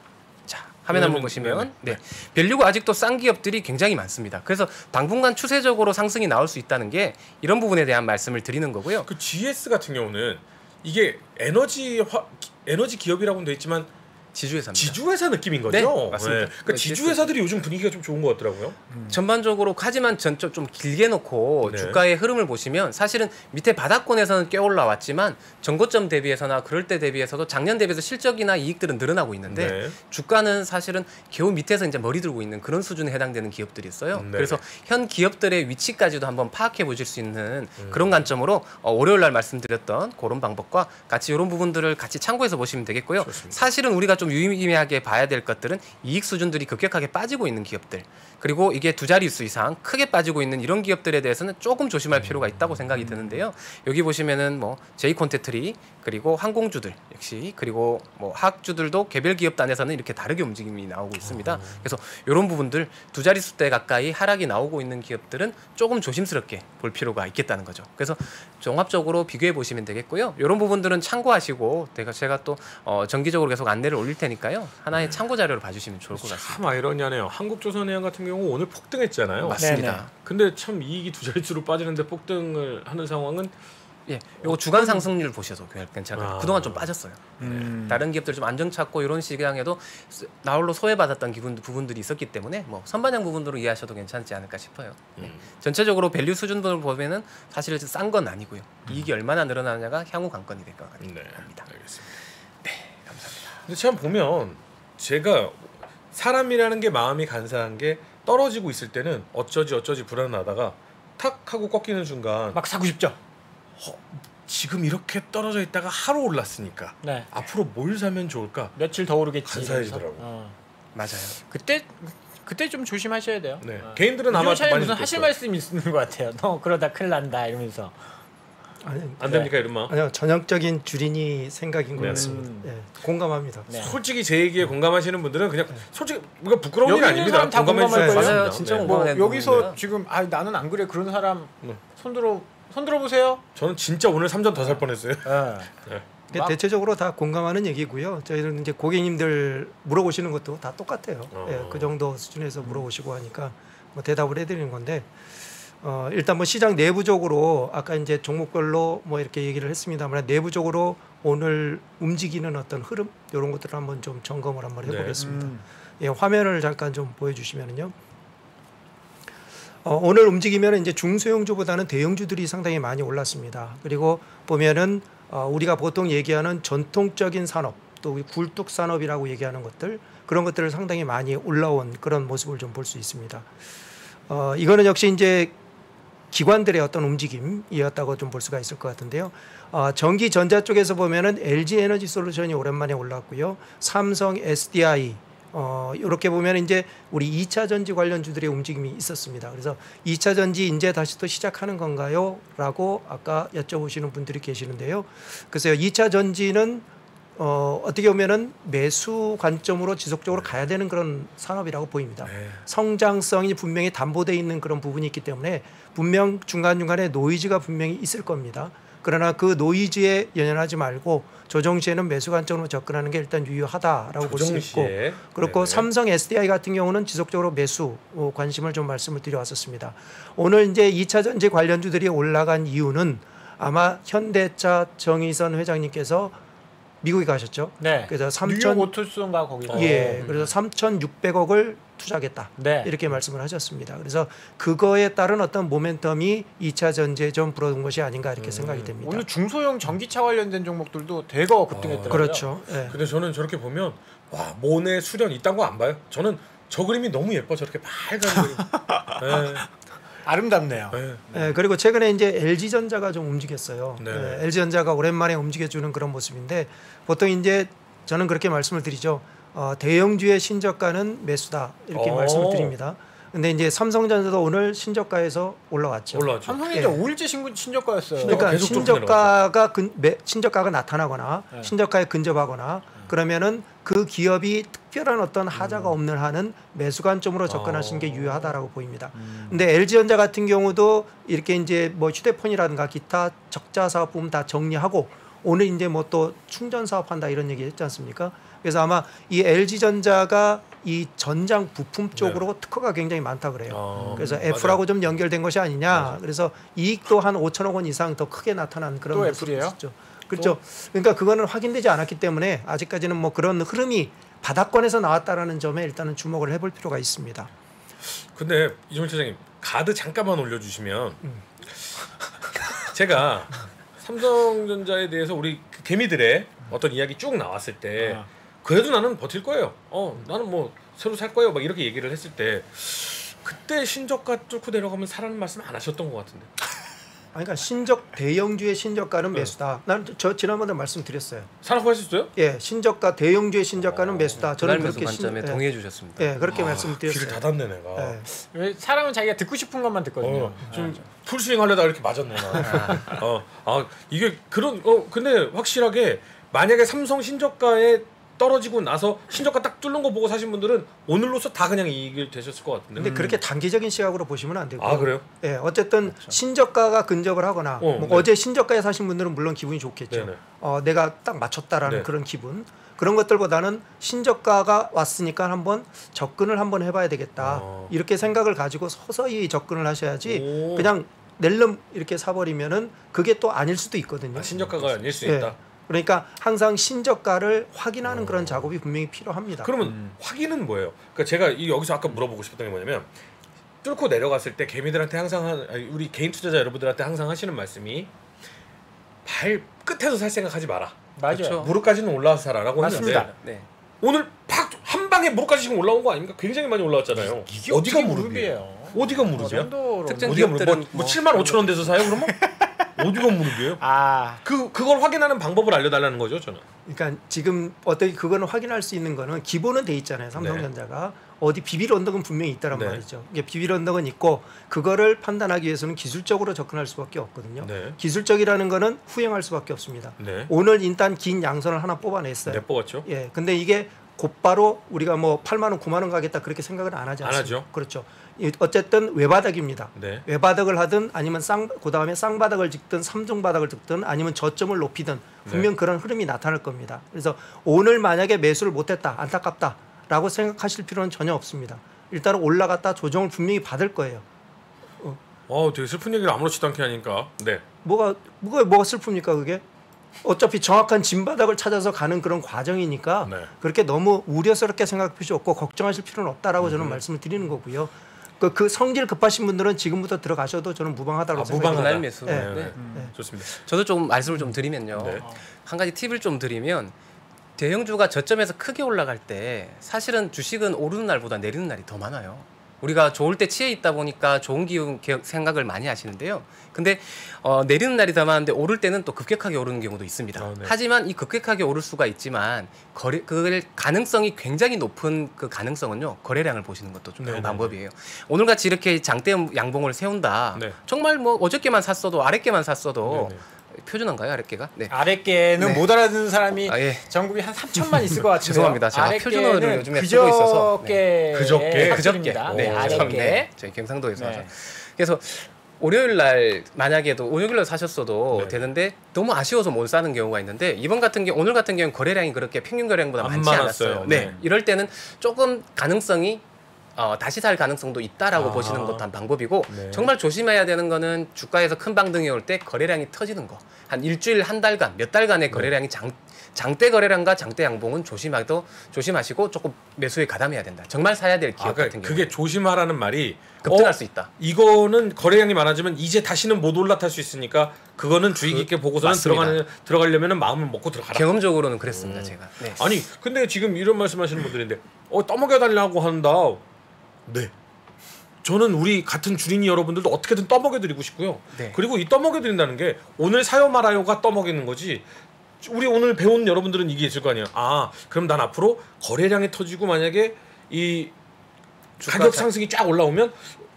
자 화면 한번 보시면 네네. 네 value가 아직도 싼 기업들이 굉장히 많습니다. 그래서 당분간 추세적으로 상승이 나올 수 있다는 게 이런 부분에 대한 말씀을 드리는 거고요. 그 GS 같은 경우는 이게 에너지 화, 기- 에너지 기업이라고는 돼 있지만 지주회사입니다. 지주회사 느낌인 거죠. 네, 맞습니다. 그러니까 네, 지주회사들이 요즘 분위기가 좀 좋은 것 같더라고요. 전반적으로 하지만 전좀 좀 길게 놓고 네. 주가의 흐름을 보시면 사실은 밑에 바닥권에서는 꽤 올라왔지만 전고점 대비해서나 그럴 때 대비해서도 작년 대비해서 실적이나 이익들은 늘어나고 있는데 네. 주가는 사실은 겨우 밑에서 이제 머리 들고 있는 그런 수준에 해당되는 기업들이 있어요. 네. 그래서 현 기업들의 위치까지도 한번 파악해 보실 수 있는 음. 그런 관점으로 어, 월요일 날 말씀드렸던 그런 방법과 같이 이런 부분들을 같이 참고해서 보시면 되겠고요. 좋습니다. 사실은 우리가 좀 유의미하게 봐야 될 것들은 이익 수준들이 급격하게 빠지고 있는 기업들 그리고 이게 두 자릿수 이상 크게 빠지고 있는 이런 기업들에 대해서는 조금 조심할 필요가 있다고 생각이 드는데요. 여기 보시면은 뭐 제이콘테트리 그리고 항공주들 역시 그리고 뭐 화학주들도 개별 기업 단에서는 이렇게 다르게 움직임이 나오고 있습니다. 그래서 이런 부분들 두 자릿수 대 가까이 하락이 나오고 있는 기업들은 조금 조심스럽게 볼 필요가 있겠다는 거죠. 그래서 종합적으로 비교해 보시면 되겠고요. 이런 부분들은 참고하시고 제가 제가 또 어, 정기적으로 계속 안내를 올릴 테니까요. 하나의 참고 자료로 봐주시면 좋을 것 같습니다. 참 아이러니하네요. 한국조선해양 같은 경우 오늘 폭등했잖아요. 맞습니다. 네네. 근데 참 이익이 두 자릿수로 빠지는데 폭등을 하는 상황은 예, 요거 주간 상승률 보셔도 괜찮아요. 아. 그동안 좀 빠졌어요. 음. 다른 기업들 좀 안정 찾고 이런 시장에도 스- 나홀로 소외받았던 기분 부분들이 있었기 때문에 뭐 선반영 부분으로 이해하셔도 괜찮지 않을까 싶어요. 네. 음. 전체적으로 value 수준들을 보면은 사실 싼 건 아니고요. 이익이 얼마나 늘어나느냐가 향후 관건이 될 것 같아요. 네. 알겠습니다. 네, 감사합니다. 근데 참 보면 제가 사람이라는 게 마음이 간사한 게 떨어지고 있을 때는 어쩌지 어쩌지 불안하다가 탁 하고 꺾이는 순간 막 사고 싶죠. 지금 이렇게 떨어져 있다가 하루 올랐으니까 네. 앞으로 뭘 사면 좋을까? 며칠 더 오르겠지. 안 사야지더라고. 어. 맞아요. 그때 그때 좀 조심하셔야 돼요. 네. 어. 개인들은 아마 많이 무슨 하실. 말씀 있는 것 같아요. 너 그러다 큰일 난다 이러면서. 아니, 안 됩니까 이런 마? 아니요 전형적인 주린이 생각인 것 네. 같습니다. 음. 예, 공감합니다. 네. 솔직히 제 얘기에 공감하시는 분들은 그냥 솔직히 뭐가 부끄러운 일 아닙니다. 다 공감할 거예요. 진짜 네. 공감- 뭐 여기서 부분입니다. 지금 아 나는 안 그래 그런 사람 네. 손들어 손들어 보세요. 저는 진짜 오늘 3전 더살 뻔했어요. 대체적으로 다 공감하는 얘기고요. 저희는 이제 고객님들 물어보시는 것도 다 똑같아요. 어. 예, 그 정도 수준에서 물어보시고 하니까 뭐 대답을 해드리는 건데 어, 일단 뭐 시장 내부적으로 아까 이제 종목별로 뭐 이렇게 얘기를 했습니다만 내부적으로 오늘 움직이는 어떤 흐름 이런 것들을 한번 좀 점검을 한번 네. 해보겠습니다. 음. 예, 화면을 잠깐 좀 보여주시면은요. 어, 오늘 움직이면 이제 중소형주보다는 대형주들이 상당히 많이 올랐습니다. 그리고 보면은 어, 우리가 보통 얘기하는 전통적인 산업 또 굴뚝 산업이라고 얘기하는 것들 그런 것들을 상당히 많이 올라온 그런 모습을 좀 볼 수 있습니다. 어, 이거는 역시 이제 기관들의 어떤 움직임이었다고 좀 볼 수가 있을 것 같은데요. 어, 전기 전자 쪽에서 보면은 LG 에너지 솔루션이 오랜만에 올랐고요. 삼성 SDI 어, 이렇게 보면 이제 우리 2차 전지 관련주들의 움직임이 있었습니다. 그래서 2차 전지 이제 다시 또 시작하는 건가요? 라고 아까 여쭤보시는 분들이 계시는데요. 글쎄요. 2차 전지는 어, 어떻게 보면은 매수 관점으로 지속적으로 가야 되는 그런 산업이라고 보입니다. 네. 성장성이 분명히 담보돼 있는 그런 부분이 있기 때문에 분명 중간중간에 노이즈가 분명히 있을 겁니다. 그러나 그 노이즈에 연연하지 말고 조정 시에는 매수 관점으로 접근하는 게 일단 유효하다라고 볼 수 있고 그렇고 네네. 삼성 SDI 같은 경우는 지속적으로 매수 어, 관심을 좀 말씀을 드려왔었습니다. 오늘 이제 2차 전지 관련주들이 올라간 이유는 아마 현대차 정의선 회장님께서 미국에 가셨죠. 네. 그래서 뉴욕 3천 오토스인가 거기서. 예, 그래서 3,600억을 투자하겠다. 네. 이렇게 말씀을 하셨습니다. 그래서 그거에 따른 어떤 모멘텀이 2차 전지에 좀 불어든 것이 아닌가 이렇게 생각이 됩니다. 오늘 중소형 전기차 관련된 종목들도 대거 급등했더라고요. 그렇죠. 예. 근데 저는 저렇게 보면 와 모네 수련 이딴 거 안 봐요. 저는 저 그림이 너무 예뻐 저렇게 빨간 그림. 네, 아름답네요. 네. 예, 그리고 최근에 이제 LG 전자가 좀 움직였어요. 네. 예, LG 전자가 오랜만에 움직여주는 그런 모습인데 보통 이제 저는 그렇게 말씀을 드리죠. 어, 대형주의 신저가는 매수다 이렇게 오. 말씀을 드립니다. 근데 이제 삼성전자도 오늘 신저가에서 올라왔죠. 올라왔죠. 삼성전자 예. 5일째 신고, 신저가였어요. 신저가 그러니까 신저가가 근, 매, 신저가가 나타나거나 네. 신저가에 근접하거나 그러면은 그 기업이 특별한 어떤 하자가 없는 한은 매수 관점으로 접근하시는 게 어. 유효하다라고 보입니다. 음. 근데 LG전자 같은 경우도 이렇게 이제 뭐 휴대폰이라든가 기타 적자 사업 부분 다 정리하고 오늘 이제 뭐 또 충전 사업 한다 이런 얘기 했지 않습니까? 그래서 아마 이 LG전자가 이 전장 부품 쪽으로 특허가 굉장히 많다 그래요. 어, 그래서 맞아요. 애플하고 좀 연결된 것이 아니냐. 그래서 이익도 한 5천억 원 이상 더 크게 나타난 그런 또 모습이 애플이에요? 있었죠. 그렇죠. 그러니까 그거는 확인되지 않았기 때문에 아직까지는 뭐 그런 흐름이 바닥권에서 나왔다라는 점에 일단은 주목을 해볼 필요가 있습니다. 근데 이종일 차장님 가드 잠깐만 올려주시면 음. 제가 삼성전자에 대해서 우리 그 개미들의 어떤 이야기 쭉 나왔을 때 아. 그래도 나는 버틸 거예요. 어 나는 뭐 새로 살 거예요. 막 이렇게 얘기를 했을 때 그때 신저가 뚫고 내려가면 사라는 말씀 안 하셨던 것 같은데. 아니, 그러니까 신적 대형주의 신저가는 네. 매수다. 난저 지난번에 말씀드렸어요. 사라고 하셨어요? 예, 신저가 대형주의 신저가는 매수다. 그날 저는 그렇게 신, 관점에 예, 동의해 주셨습니다. 예, 그렇게 아, 말씀드렸어요. 귀를 닫았네 내가. 예. 왜 사람은 자기가 듣고 싶은 것만 듣거든요. 어, 좀 풀스윙 하려다가 이렇게 맞았네 나. 어, 아 이게 그런 어 근데 확실하게 만약에 삼성 신저가에 떨어지고 나서 신저가 딱 뚫는 거 보고 사신 분들은 오늘로서 다 그냥 이익을 되셨을 것 같은데. 근데 그렇게 단기적인 시각으로 보시면 안 되고. 아 그래요? 예, 어쨌든 신저가가 근접을 하거나 어, 뭐 네. 어제 신저가에 사신 분들은 물론 기분이 좋겠죠. 네네. 어, 내가 딱 맞췄다라는 네. 그런 기분. 그런 것들보다는 신저가가 왔으니까 한번 접근을 한번 해봐야 되겠다. 어. 이렇게 생각을 가지고 서서히 접근을 하셔야지 오. 그냥 낼름 이렇게 사버리면은 그게 또 아닐 수도 있거든요. 아, 신저가가 아닐 수 예. 있다. 그러니까 항상 신저가를 확인하는 그런 작업이 분명히 필요합니다. 그러면 음. 확인은 뭐예요? 그러니까 제가 이 여기서 아까 물어보고 싶었던 게 뭐냐면 뚫고 내려갔을 때 개미들한테 항상 우리 개인 투자자 여러분들한테 항상 하시는 말씀이 발 끝에서 살 생각하지 마라. 맞아요. 그렇죠. 무릎까지는 올라와서 살아라고 맞습니다. 했는데 네. 오늘 팍 한 방에 무릎까지 지금 올라온 거 아닙니까? 굉장히 많이 올라왔잖아요. 이게 어디가 무릎이에요? 어디가 그 무릎이야? 특정 어디가 무릎? 뭐, 뭐뭐 7만 5천 원 돼서 사요 그러면? 어디가 무릎이에요? 아 그 그걸 확인하는 방법을 알려달라는 거죠, 저는. 그러니까 지금 어떻게 그거는 확인할 수 있는 거는 기본은 돼 있잖아요. 삼성전자가 어디 비빌 언덕은 분명히 있다란 네. 말이죠. 이게 비빌 언덕은 있고 그거를 판단하기 위해서는 기술적으로 접근할 수밖에 없거든요. 네. 기술적이라는 거는 후행할 수밖에 없습니다. 네. 오늘 일단 긴 양선을 하나 뽑아냈어요. 네 뽑았죠. 예. 근데 이게 곧바로 우리가 뭐 8만 원, 9만 원 가겠다 그렇게 생각을 안 하지 안 않습니다. 하죠. 그렇죠. 이- 어쨌든 외바닥입니다. 네. 외바닥을 하든 아니면 쌍 그다음에 쌍바닥을 찍든 삼중 바닥을 찍든 아니면 저점을 높이든 분명 그런 흐름이 나타날 겁니다. 그래서 오늘 만약에 매수를 못했다 안타깝다라고 생각하실 필요는 전혀 없습니다. 일단 은 올라갔다 조정을 분명히 받을 거예요. 어, 되게 슬픈 얘기를 아무렇지도 않게 하니까. 네. 뭐가 뭐가 뭐가 슬픕니까 그게? 어차피 정확한 진바닥을 찾아서 가는 그런 과정이니까 네. 그렇게 너무 우려스럽게 생각할 필요 없고 걱정하실 필요는 없다라고 저는 음. 말씀을 드리는 거고요. 그, 그 성질 급하신 분들은 지금부터 들어가셔도 저는 무방하다고 아, 생각합니다. 무방하다. 분할 매수. 네. 네. 네. 네. 좋습니다. 저도 좀 말씀을 좀 드리면요. 네. 한 가지 팁을 좀 드리면 대형주가 저점에서 크게 올라갈 때 사실은 주식은 오르는 날보다 내리는 날이 더 많아요. 우리가 좋을 때 치에 있다 보니까 좋은 기운 기- 생각을 많이 하시는데요. 근데 어, 내리는 날이 더 많은데 오를 때는 또 급격하게 오르는 경우도 있습니다. 아, 네. 하지만 이 급격하게 오를 수가 있지만 거래 그 가능성이 굉장히 높은 그 가능성은요 거래량을 보시는 것도 좀 네, 좋은 네, 방법이에요. 오늘 같이 이렇게 장대 양봉을 세운다. 네. 정말 뭐 어저께만 샀어도 아랫개만 샀어도 네, 표준한가요 아랫개가? 네. 아랫개는 네. 못 알아듣는 사람이 아, 예. 전국에 한 3천만 있을 것 같아요. 죄송합니다. 제가 표준어를 요즘에 쓰고 있어서. 그저께 그저께? 그저께입니다. 네, 오, 아랫개. 네, 저희 경상도에서 네. 그래서 월요일 날 만약에도 월요일 날 사셨어도 네. 되는데 너무 아쉬워서 못 사는 경우가 있는데 이번 같은 경우 오늘 같은 경우는 거래량이 그렇게 평균 거래량보다 안 많지 많았어요. 않았어요. 네. 네. 이럴 때는 조금 가능성이 어, 다시 살 가능성도 있다라고 아. 보시는 것도 한 방법이고 네. 정말 조심해야 되는 거는 주가에서 큰 방등이 올 때 거래량이 터지는 거. 한 일주일 한 달간 몇 달간의 거래량이 장 장대 거래량과 장대 양봉은 조심하도 조심하시고 조금 매수에 가담해야 된다. 정말 사야 될 기업 아, 그러니까 같은 경우 그게 조심하라는 말이 급등할 어, 수 있다. 이거는 거래량이 많아지면 이제 다시는 못 올라탈 수 있으니까 그거는 주의 깊게 보고서는 맞습니다. 들어가는 들어가려면은 마음을 먹고 들어가라. 경험적으로는 그랬습니다, 제가. 네. 아니 근데 지금 이런 말씀하시는 분들인데 어 떠먹여 달라고 한다. 네. 저는 우리 같은 주린이 여러분들도 어떻게든 떠먹여 드리고 싶고요. 네. 그리고 이 떠먹여 드린다는 게 오늘 사요 말아요가 떠먹이는 거지. 우리 오늘 배운 여러분들은 이게 있을 거 아니에요. 아, 그럼 난 앞으로 거래량이 터지고 만약에 이 가격 사- 상승이 쫙 올라오면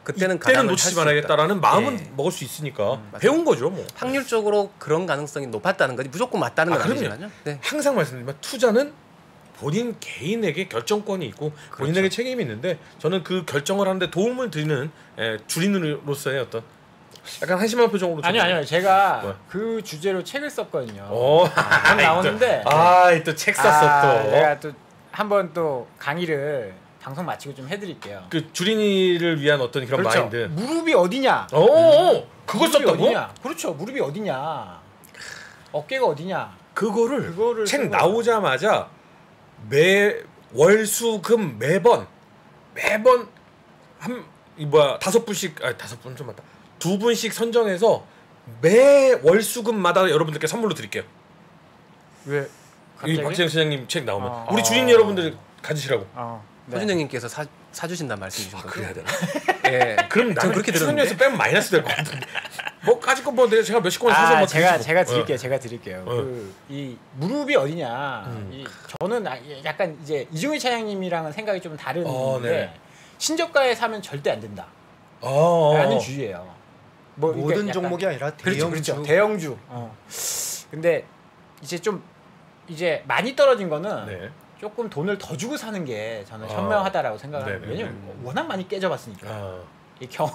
그때는 이때는 가담을 놓치지 말아야겠다라는. 마음은 네. 먹을 수 있으니까 맞아요. 배운 거죠, 뭐. 확률적으로 그런 가능성이 높았다는 거지 무조건 맞다는 건 아, 아, 그럼요. 니지만요 네. 항상 말씀드리지만 투자는 본인 개인에게 결정권이 있고 본인에게 책임이 있는데 저는 그 결정을 하는데 도움을 드리는 에, 주린으로서의 어떤 약간 한심한 표정으로 아니요, 좀- 아니요. 제가 뭐야? 그 주제로 책을 썼거든요. 어, 한 나오는데 아또 책 아, 또. 내가 또 한번 또 강의를 방송 마치고 좀 해드릴게요. 그 주린이를 위한 어떤 그런 그렇죠. 마인드. 무릎이 어디냐? 어, 어, 그걸 무릎이 썼다고? 어디냐? 그렇죠. 무릎이 어디냐? 어깨가 어디냐? 그거를, 그거를 책쓴 거야. 나오자마자 매 월수금 매번 매번 한 이 뭐야 다섯 분씩 아 다섯 분좀 맞다 두 분씩 선정해서 매 월수금마다 여러분들께 선물로 드릴게요. 왜? 이 박재영 시장님 책 나오면 어. 우리 어. 여러분들 가지시라고. 어. 네. 허준영님께서 사 사주신다는 말씀이신 거죠? 그래야 되나? 예. 그럼 전 나는 그렇게 들었는데. 출연료에서 빼면 마이너스 될 것 같은데. 뭐 까짓 거뭐 내가 제가 몇십 권 사서 아, 뭐 제가 드리시고. 제가 어. 드릴게요. 제가 드릴게요. 어. 그이 무릎이 어디냐? 음. 이 저는 아, 약간 이제 이종희 차장님이랑은 생각이 좀 다른데 어, 네. 신저가에 사면 절대 안 된다. 어. 라는 주의예요. 뭐 이게 모든 약간- 종목이 아니라 그렇죠, 대형주 그렇죠. 대형주. 어. 근데 이제 좀 이제 많이 떨어진 거는 네. 조금 돈을 더 주고 사는 게 저는 아. 현명하다라고 생각합니다. 네네. 왜냐면 워낙 많이 깨져봤으니까 아, 이 경험.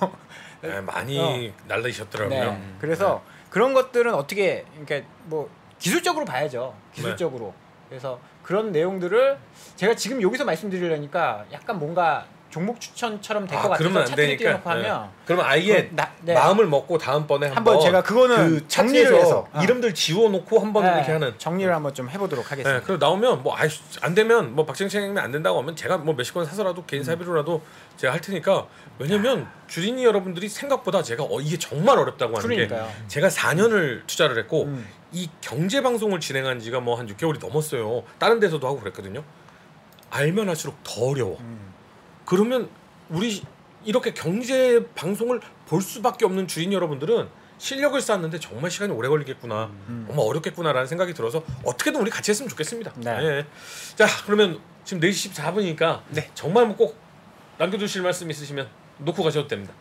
네, 많이 어. 날리셨더라고요. 네. 그래서 그런 것들은 어떻게 그러니까 뭐 기술적으로 봐야죠. 네. 기술적으로. 그래서 그런 내용들을 제가 지금 여기서 말씀드리려니까 약간 뭔가 종목 추천처럼 될것 아, 같아서 그러면 안 차트를 되니까. 띄워놓고 네. 하면 그러면 아예 그럼 나- 네. 마음을 먹고 다음번에 한번, 한번 제가 그거는 그 정리를 해서 어. 이름들 지워놓고 한번 네, 이렇게 하는. 정리를 한번 좀 해보도록 하겠습니다. 네, 그리고 나오면 뭐 아이 안 되면 뭐 박정희 선생님이 안 된다고 하면 제가 뭐 몇십 권 사서라도 음. 개인 사비로라도 제가 할 테니까 왜냐면 주린이 여러분들이 생각보다 제가 어, 이게 정말 어렵다고 하는 그러니까요. 게 제가 4년을 투자를 했고 음. 이 경제 방송을 진행한 지가 뭐 한 6개월이 넘었어요. 다른 데서도 하고 그랬거든요. 알면 할수록 더 어려워. 음. 그러면 우리 이렇게 경제 방송을 볼 수밖에 없는 주인 여러분들은 실력을 쌓았는데 정말 시간이 오래 걸리겠구나. 음. 정말 어렵겠구나라는 생각이 들어서 어떻게든 우리 같이 했으면 좋겠습니다. 네. 예. 자 그러면 지금 4시 14분이니까 네. 정말 뭐 꼭 남겨두실 말씀 있으시면 놓고 가셔도 됩니다.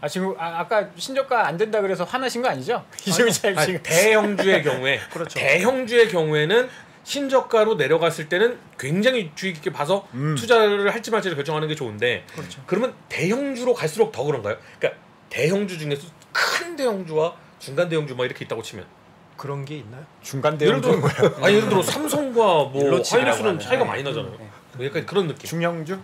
아 지금 아, 아까 신저가 안 된다 그래서 화나신 거 아니죠? 이재민 아니, 지금 대형주의 경우에 그렇죠. 대형주의 경우에는 신저가로 내려갔을 때는 굉장히 주의 깊게 봐서 투자를 할지 말지를 결정하는 게 좋은데 그렇죠. 그러면 대형주로 갈수록 더 그런가요? 그러니까 대형주 중에서 큰 대형주와 중간 대형주 막 이렇게 있다고 치면 그런 게 있나요? 중간 예를 대응 들어 아니 예를 들어 삼성과 뭐 하이닉스는. 차이가 네. 많이 나잖아요. 네. 뭐 약간 그런 느낌. 중형주?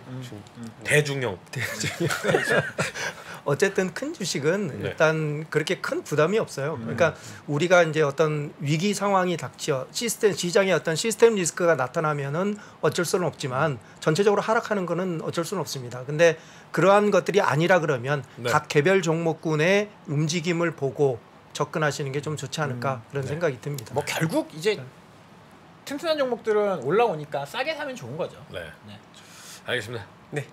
대중형. 어쨌든 큰 주식은 네. 일단 그렇게 큰 부담이 없어요. 그러니까 우리가 이제 어떤 위기 상황이 닥쳐 시스템 시장에 어떤 시스템 리스크가 나타나면은 어쩔 수는 없지만 전체적으로 하락하는 거는 어쩔 수는 없습니다. 근데 그러한 것들이 아니라 그러면 네. 각 개별 종목군의 움직임을 보고 접근하시는 게 좀 좋지 않을까 그런 생각이 듭니다. 뭐 결국 이제 튼튼한 종목들은 올라오니까 싸게 사면 좋은 거죠. 네. 네. 알겠습니다. 네.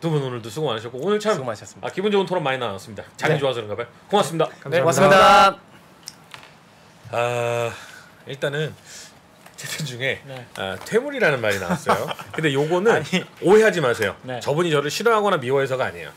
두 분 오늘도 수고 많으셨고 오늘 참 수고 많으셨습니다. 아, 기분 좋은 토론 많이 나눴습니다. 장이 네. 좋아서 그런가 봐요. 고맙습니다. 네, 고맙습니다. 아 일단은 채팅 중에 네. 아, 퇴물이라는 말이 나왔어요. 근데 요거는 오해하지 마세요. 네. 저분이 저를 싫어하거나 미워해서가 아니에요.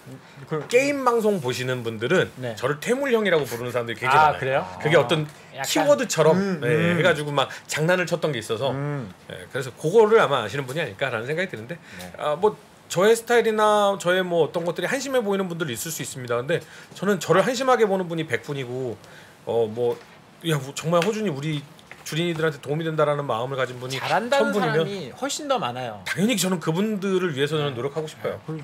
그, 게임 방송 보시는 분들은 네. 저를 퇴물형이라고 부르는 사람들이 굉장히 아, 많아요. 그래요? 그게 아. 어떤 약간- 키워드처럼 음, 네, 음. 해가지고 막 장난을 쳤던 게 있어서 음. 예, 그래서 그거를 아마 아시는 분이 아닐까라는 생각이 드는데 네. 아, 뭐 저의 스타일이나 저의 뭐 어떤 것들이 한심해 보이는 분들 있을 수 있습니다. 근데 저는 저를 한심하게 보는 분이 100분이고 어뭐 야, 뭐 정말 허준이 우리 주린이들한테 도움이 된다라는 마음을 가진 분이 잘한다는 1000분이면 사람이 훨씬 더 많아요. 당연히 저는 그분들을 위해서 저는 노력하고 싶어요. 그리고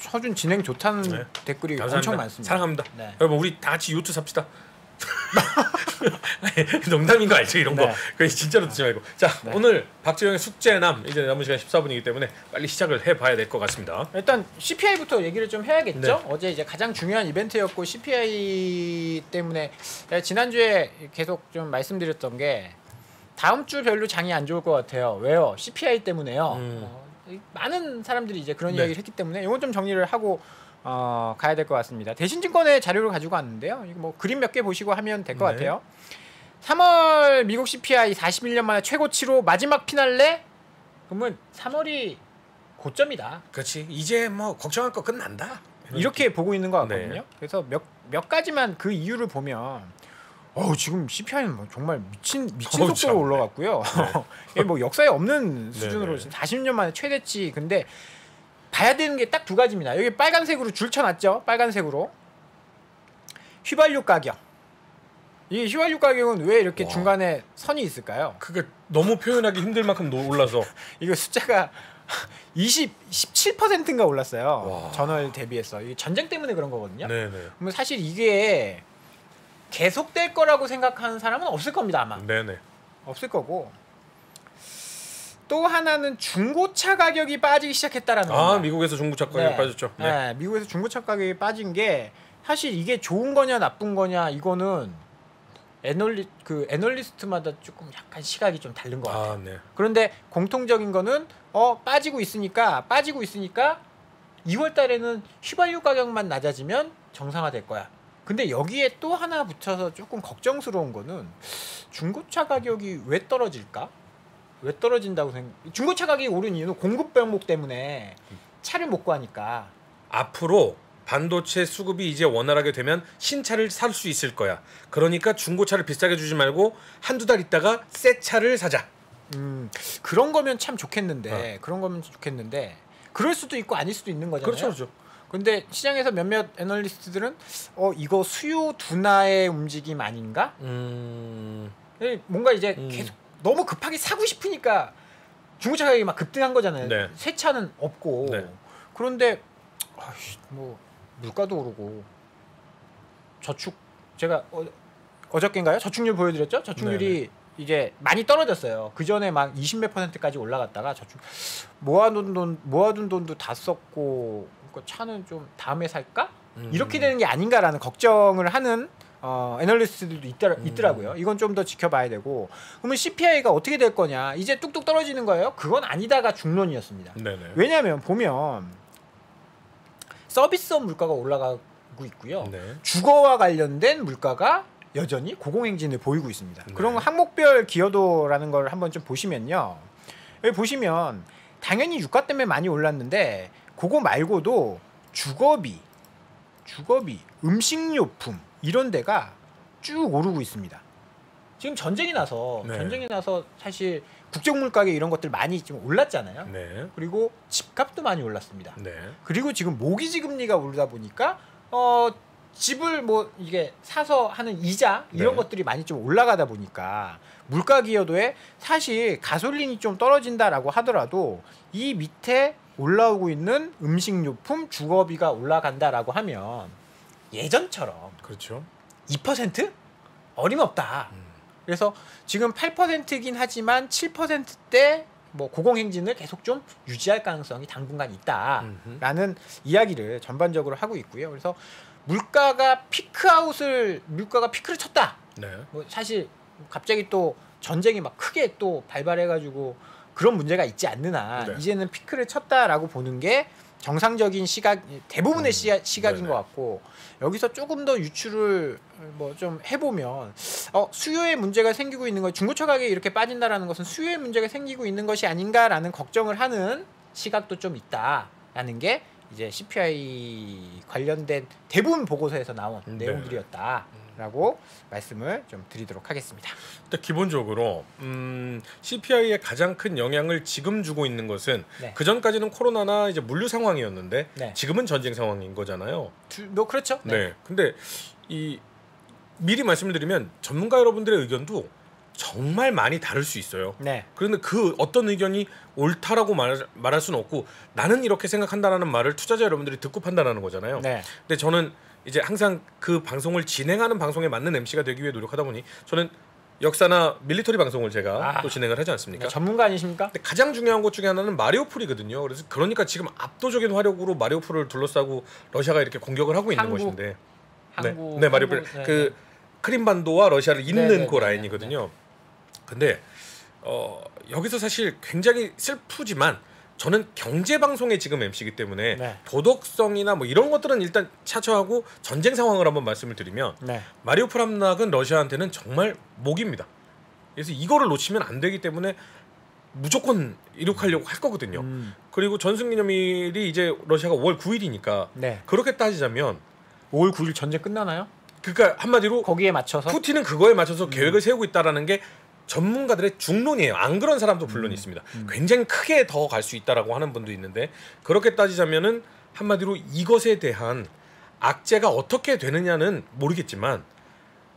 서준 진행 좋다는 네. 댓글이 감사합니다. 엄청 많습니다. 사랑합니다. 네. 여러분 우리 다 같이 요트 삽시다. 농담인 거 알죠 이런 거. 네. 그 진짜로 듣지 말고. 자 오늘 박재영의 숙제남 이제 남은 시간 14분이기 때문에 빨리 시작을 해봐야 될 것 같습니다. 일단 CPI부터 얘기를 좀 해야겠죠. 네. 어제 이제 가장 중요한 이벤트였고 CPI 때문에 제가 지난 주에 계속 좀 말씀드렸던 게 다음 주 별로 장이 안 좋을 것 같아요. 왜요? CPI 때문에요. 음. 어, 이- 많은 사람들이 이제 그런 네. 이야기를 했기 때문에 이건 좀 정리를 하고 어, 가야 될 것 같습니다. 대신증권의 자료를 가지고 왔는데요. 이거 뭐 그림 몇 개 보시고 하면 될것 네. 같아요. 3월 미국 CPI 41년 만에 최고치로 마지막 피날레 그러면 3월이 고점이다. 그렇지 이제 뭐 걱정할 거 끝난다. 이렇게 보고 있는 것 같거든요. 네. 그래서 몇, 몇 가지만 그 이유를 보면 어우 지금 CPI는 뭐 정말 미친 미친 속도로 참. 올라갔고요. 이게 뭐 역사에 없는 수준으로 네. 지금 40년 만에 최대치. 근데 봐야 되는 게 딱 두 가지입니다. 여기 빨간색으로 줄 쳐놨죠. 빨간색으로 휘발유 가격. 이 휘발유 가격은 왜 이렇게 와. 중간에 선이 있을까요? 그게 너무 표현하기 힘들 만큼 노- 올라서 이거 숫자가 20 17%인가 올랐어요. 와. 전월 대비해서 이게 전쟁 때문에 그런 거거든요. 네네 그러면 사실 이게 계속될 거라고 생각하는 사람은 없을 겁니다 아마 네네 없을 거고 또 하나는 중고차 가격이 빠지기 시작했다라는 아 겁니다. 미국에서 중고차 가격이 네. 빠졌죠. 네. 네, 미국에서 중고차 가격이 빠진 게 사실 이게 좋은 거냐 나쁜 거냐 이거는 애널리 그 애널리스트마다 조금 약간 시각이 좀 다른 것 같아요. 아 네. 그런데 공통적인 거는 어 빠지고 있으니까 빠지고 있으니까 2월 달에는 휘발유 가격만 낮아지면 정상화될 거야. 근데 여기에 또 하나 붙여서 조금 걱정스러운 거는 중고차 가격이 왜 떨어질까? 왜 떨어진다고 생각? 중고차 가격이 오른 이유는 공급 병목 때문에 차를 못 구하니까. 앞으로 반도체 수급이 이제 원활하게 되면 신차를 살 수 있을 거야. 그러니까 중고차를 비싸게 주지 말고 한두 달 있다가 새 차를 사자. 음 그런 거면 참 좋겠는데 그런 거면 좋겠는데 그럴 수도 있고 아닐 수도 있는 거잖아요. 그렇죠, 그렇죠. 근데 시장에서 몇몇 애널리스트들은 어 이거 수요 둔화의 움직임 아닌가? 음, 뭔가 이제 음. 계속 너무 급하게 사고 싶으니까 중고차 가격이 막 급등한 거잖아요. 네. 새 차는 없고 네. 그런데 아이씨, 뭐 물가도 오르고 저축 제가 어, 어저께인가요? 저축률 보여드렸죠? 저축률이 이제 많이 떨어졌어요. 그 전에 막 20몇 퍼센트까지 올라갔다가 저축 모아둔 돈 모아둔 돈도 다 썼고 그 차는 좀 다음에 살까? 음. 이렇게 되는 게 아닌가라는 걱정을 하는 어, 애널리스트들도 있더라, 음. 있더라고요. 이건 좀 더 지켜봐야 되고 그러면 CPI가 어떻게 될 거냐? 이제 뚝뚝 떨어지는 거예요? 그건 아니다가 중론이었습니다. 네네. 왜냐하면 보면 서비스업 물가가 올라가고 있고요. 네. 주거와 관련된 물가가 여전히 고공행진을 보이고 있습니다. 네. 그런 항목별 기여도라는 걸 한번 좀 보시면요. 여기 보시면 당연히 유가 때문에 많이 올랐는데 그거 말고도 주거비, 주거비, 음식료품 이런 데가 쭉 오르고 있습니다. 지금 전쟁이 나서 네. 전쟁이 나서 사실 국제 물 가격 이런 것들 많이 지금 올랐잖아요. 네. 그리고 집값도 많이 올랐습니다. 네. 그리고 지금 모기지 금리가 오르다 보니까 어 집을 뭐 이게 사서 하는 이자 이런 네. 것들이 많이 좀 올라가다 보니까 물가 기여도에 사실 가솔린이 좀 떨어진다라고 하더라도 이 밑에 올라오고 있는 음식료품 주거비가 올라간다라고 하면 예전처럼 그렇죠. 2% 어림없다. 음. 그래서 지금 8%이긴 하지만 7%대 뭐 고공행진을 계속 좀 유지할 가능성이 당분간 있다라는 이야기를 전반적으로 하고 있고요. 그래서 물가가 피크아웃을 물가가 피크를 쳤다. 네. 뭐 사실 갑자기 또 전쟁이 막 크게 또 발발해가지고 그런 문제가 있지 한 네. 이제는 피크를 쳤다라고 보는 게 정상적인 시각 대부분의 음, 시야, 시각인 네네. 것 같고 여기서 조금 더 유출을 뭐 좀 해보면 어, 수요에 문제가 생기고 있는 거 중고차 가격이 이렇게 빠진다라는 것은 수요에 문제가 생기고 있는 것이 아닌가라는 걱정을 하는 시각도 좀 있다라는 게 이제 CPI 관련된 대부분 보고서에서 나온 네. 내용들이었다 라고 말씀을 좀 드리도록 하겠습니다. 일단 기본적으로 음, CPI에 가장 큰 영향을 지금 주고 있는 것은 네. 그 전까지는 코로나나 이제 물류 상황이었는데 네. 지금은 전쟁 상황인 거잖아요. 두- 뭐 그렇죠. 네. 근데 이 미리 말씀을 드리면 전문가 여러분들의 의견도 정말 많이 다를 수 있어요. 네. 그런데 그 어떤 의견이 옳다라고 말, 말할 수는 없고 나는 이렇게 생각한다라는 말을 투자자 여러분들이 듣고 판단하는 거잖아요. 네. 근데 저는 이제 항상 그 방송을 진행하는 방송에 맞는 MC가 되기 위해 노력하다 보니 저는 역사나 밀리터리 방송을 제가 아. 또 진행을 하지 않습니까? 전문가 아니십니까? 근데 가장 중요한 것 중에 하나는 마리오풀이거든요. 그래서 그러니까 지금 압도적인 화력으로 마리오풀을 둘러싸고 러시아가 이렇게 공격을 하고 있는 한국, 것인데 한국 네, 네 마리오풀 네, 그 네. 크림반도와 러시아를 잇는 네, 네, 그 네, 라인이거든요. 근데 어, 여기서 사실 굉장히 슬프지만 저는 경제 방송의 지금 MC이기 때문에 네. 도덕성이나 뭐 이런 것들은 일단 차처하고 전쟁 상황을 한번 말씀을 드리면 네. 마리오풀 함락은 러시아한테는 정말 목입니다. 그래서 이거를 놓치면 안 되기 때문에 무조건 이륙하려고 할 거거든요. 음. 그리고 전승기념일이 이제 러시아가 5월 9일이니까 네. 그렇게 따지자면 5월 9일 전쟁 끝나나요? 그러니까 한마디로 거기에 맞춰서 푸틴은 그거에 음. 맞춰서 계획을 세우고 있다라는 게 전문가들의 중론이에요. 안 그런 사람도 물론 있습니다. 음. 굉장히 크게 더 갈 수 있다라고 하는 분도 있는데 그렇게 따지자면은 한마디로 이것에 대한 악재가 어떻게 되느냐는 모르겠지만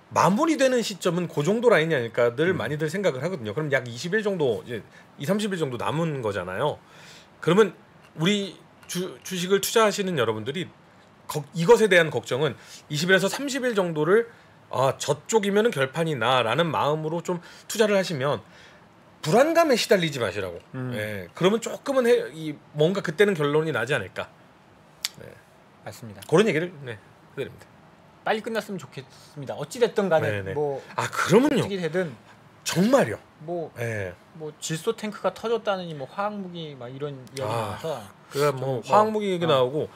마무리되는 시점은 그 정도 라인이 아닐까 늘 음. 많이들 생각을 하거든요. 그럼 약 20일 정도 이제 2, 30일 정도 남은 거잖아요. 그러면 우리 주, 주식을 투자하시는 여러분들이 거- 이것에 대한 걱정은 20일에서 30일 정도를 아 저쪽이면은 결판이 나라는 마음으로 좀 투자를 하시면 불안감에 시달리지 마시라고. 음. 예, 그러면 조금은 해, 이 뭔가 그때는 결론이 나지 않을까 맞습니다. 그런 얘기를 네 해드립니다. 빨리 끝났으면 좋겠습니다. 어찌 됐든 간에 네네. 뭐아 그러면요 어떻게 되든 정말요. 뭐 예, 뭐 질소 탱크가 터졌다느니 뭐 화학 무기 막 이런 이야기 아. 나와서 그뭐 뭐, 화학 무기 얘기 어. 나오고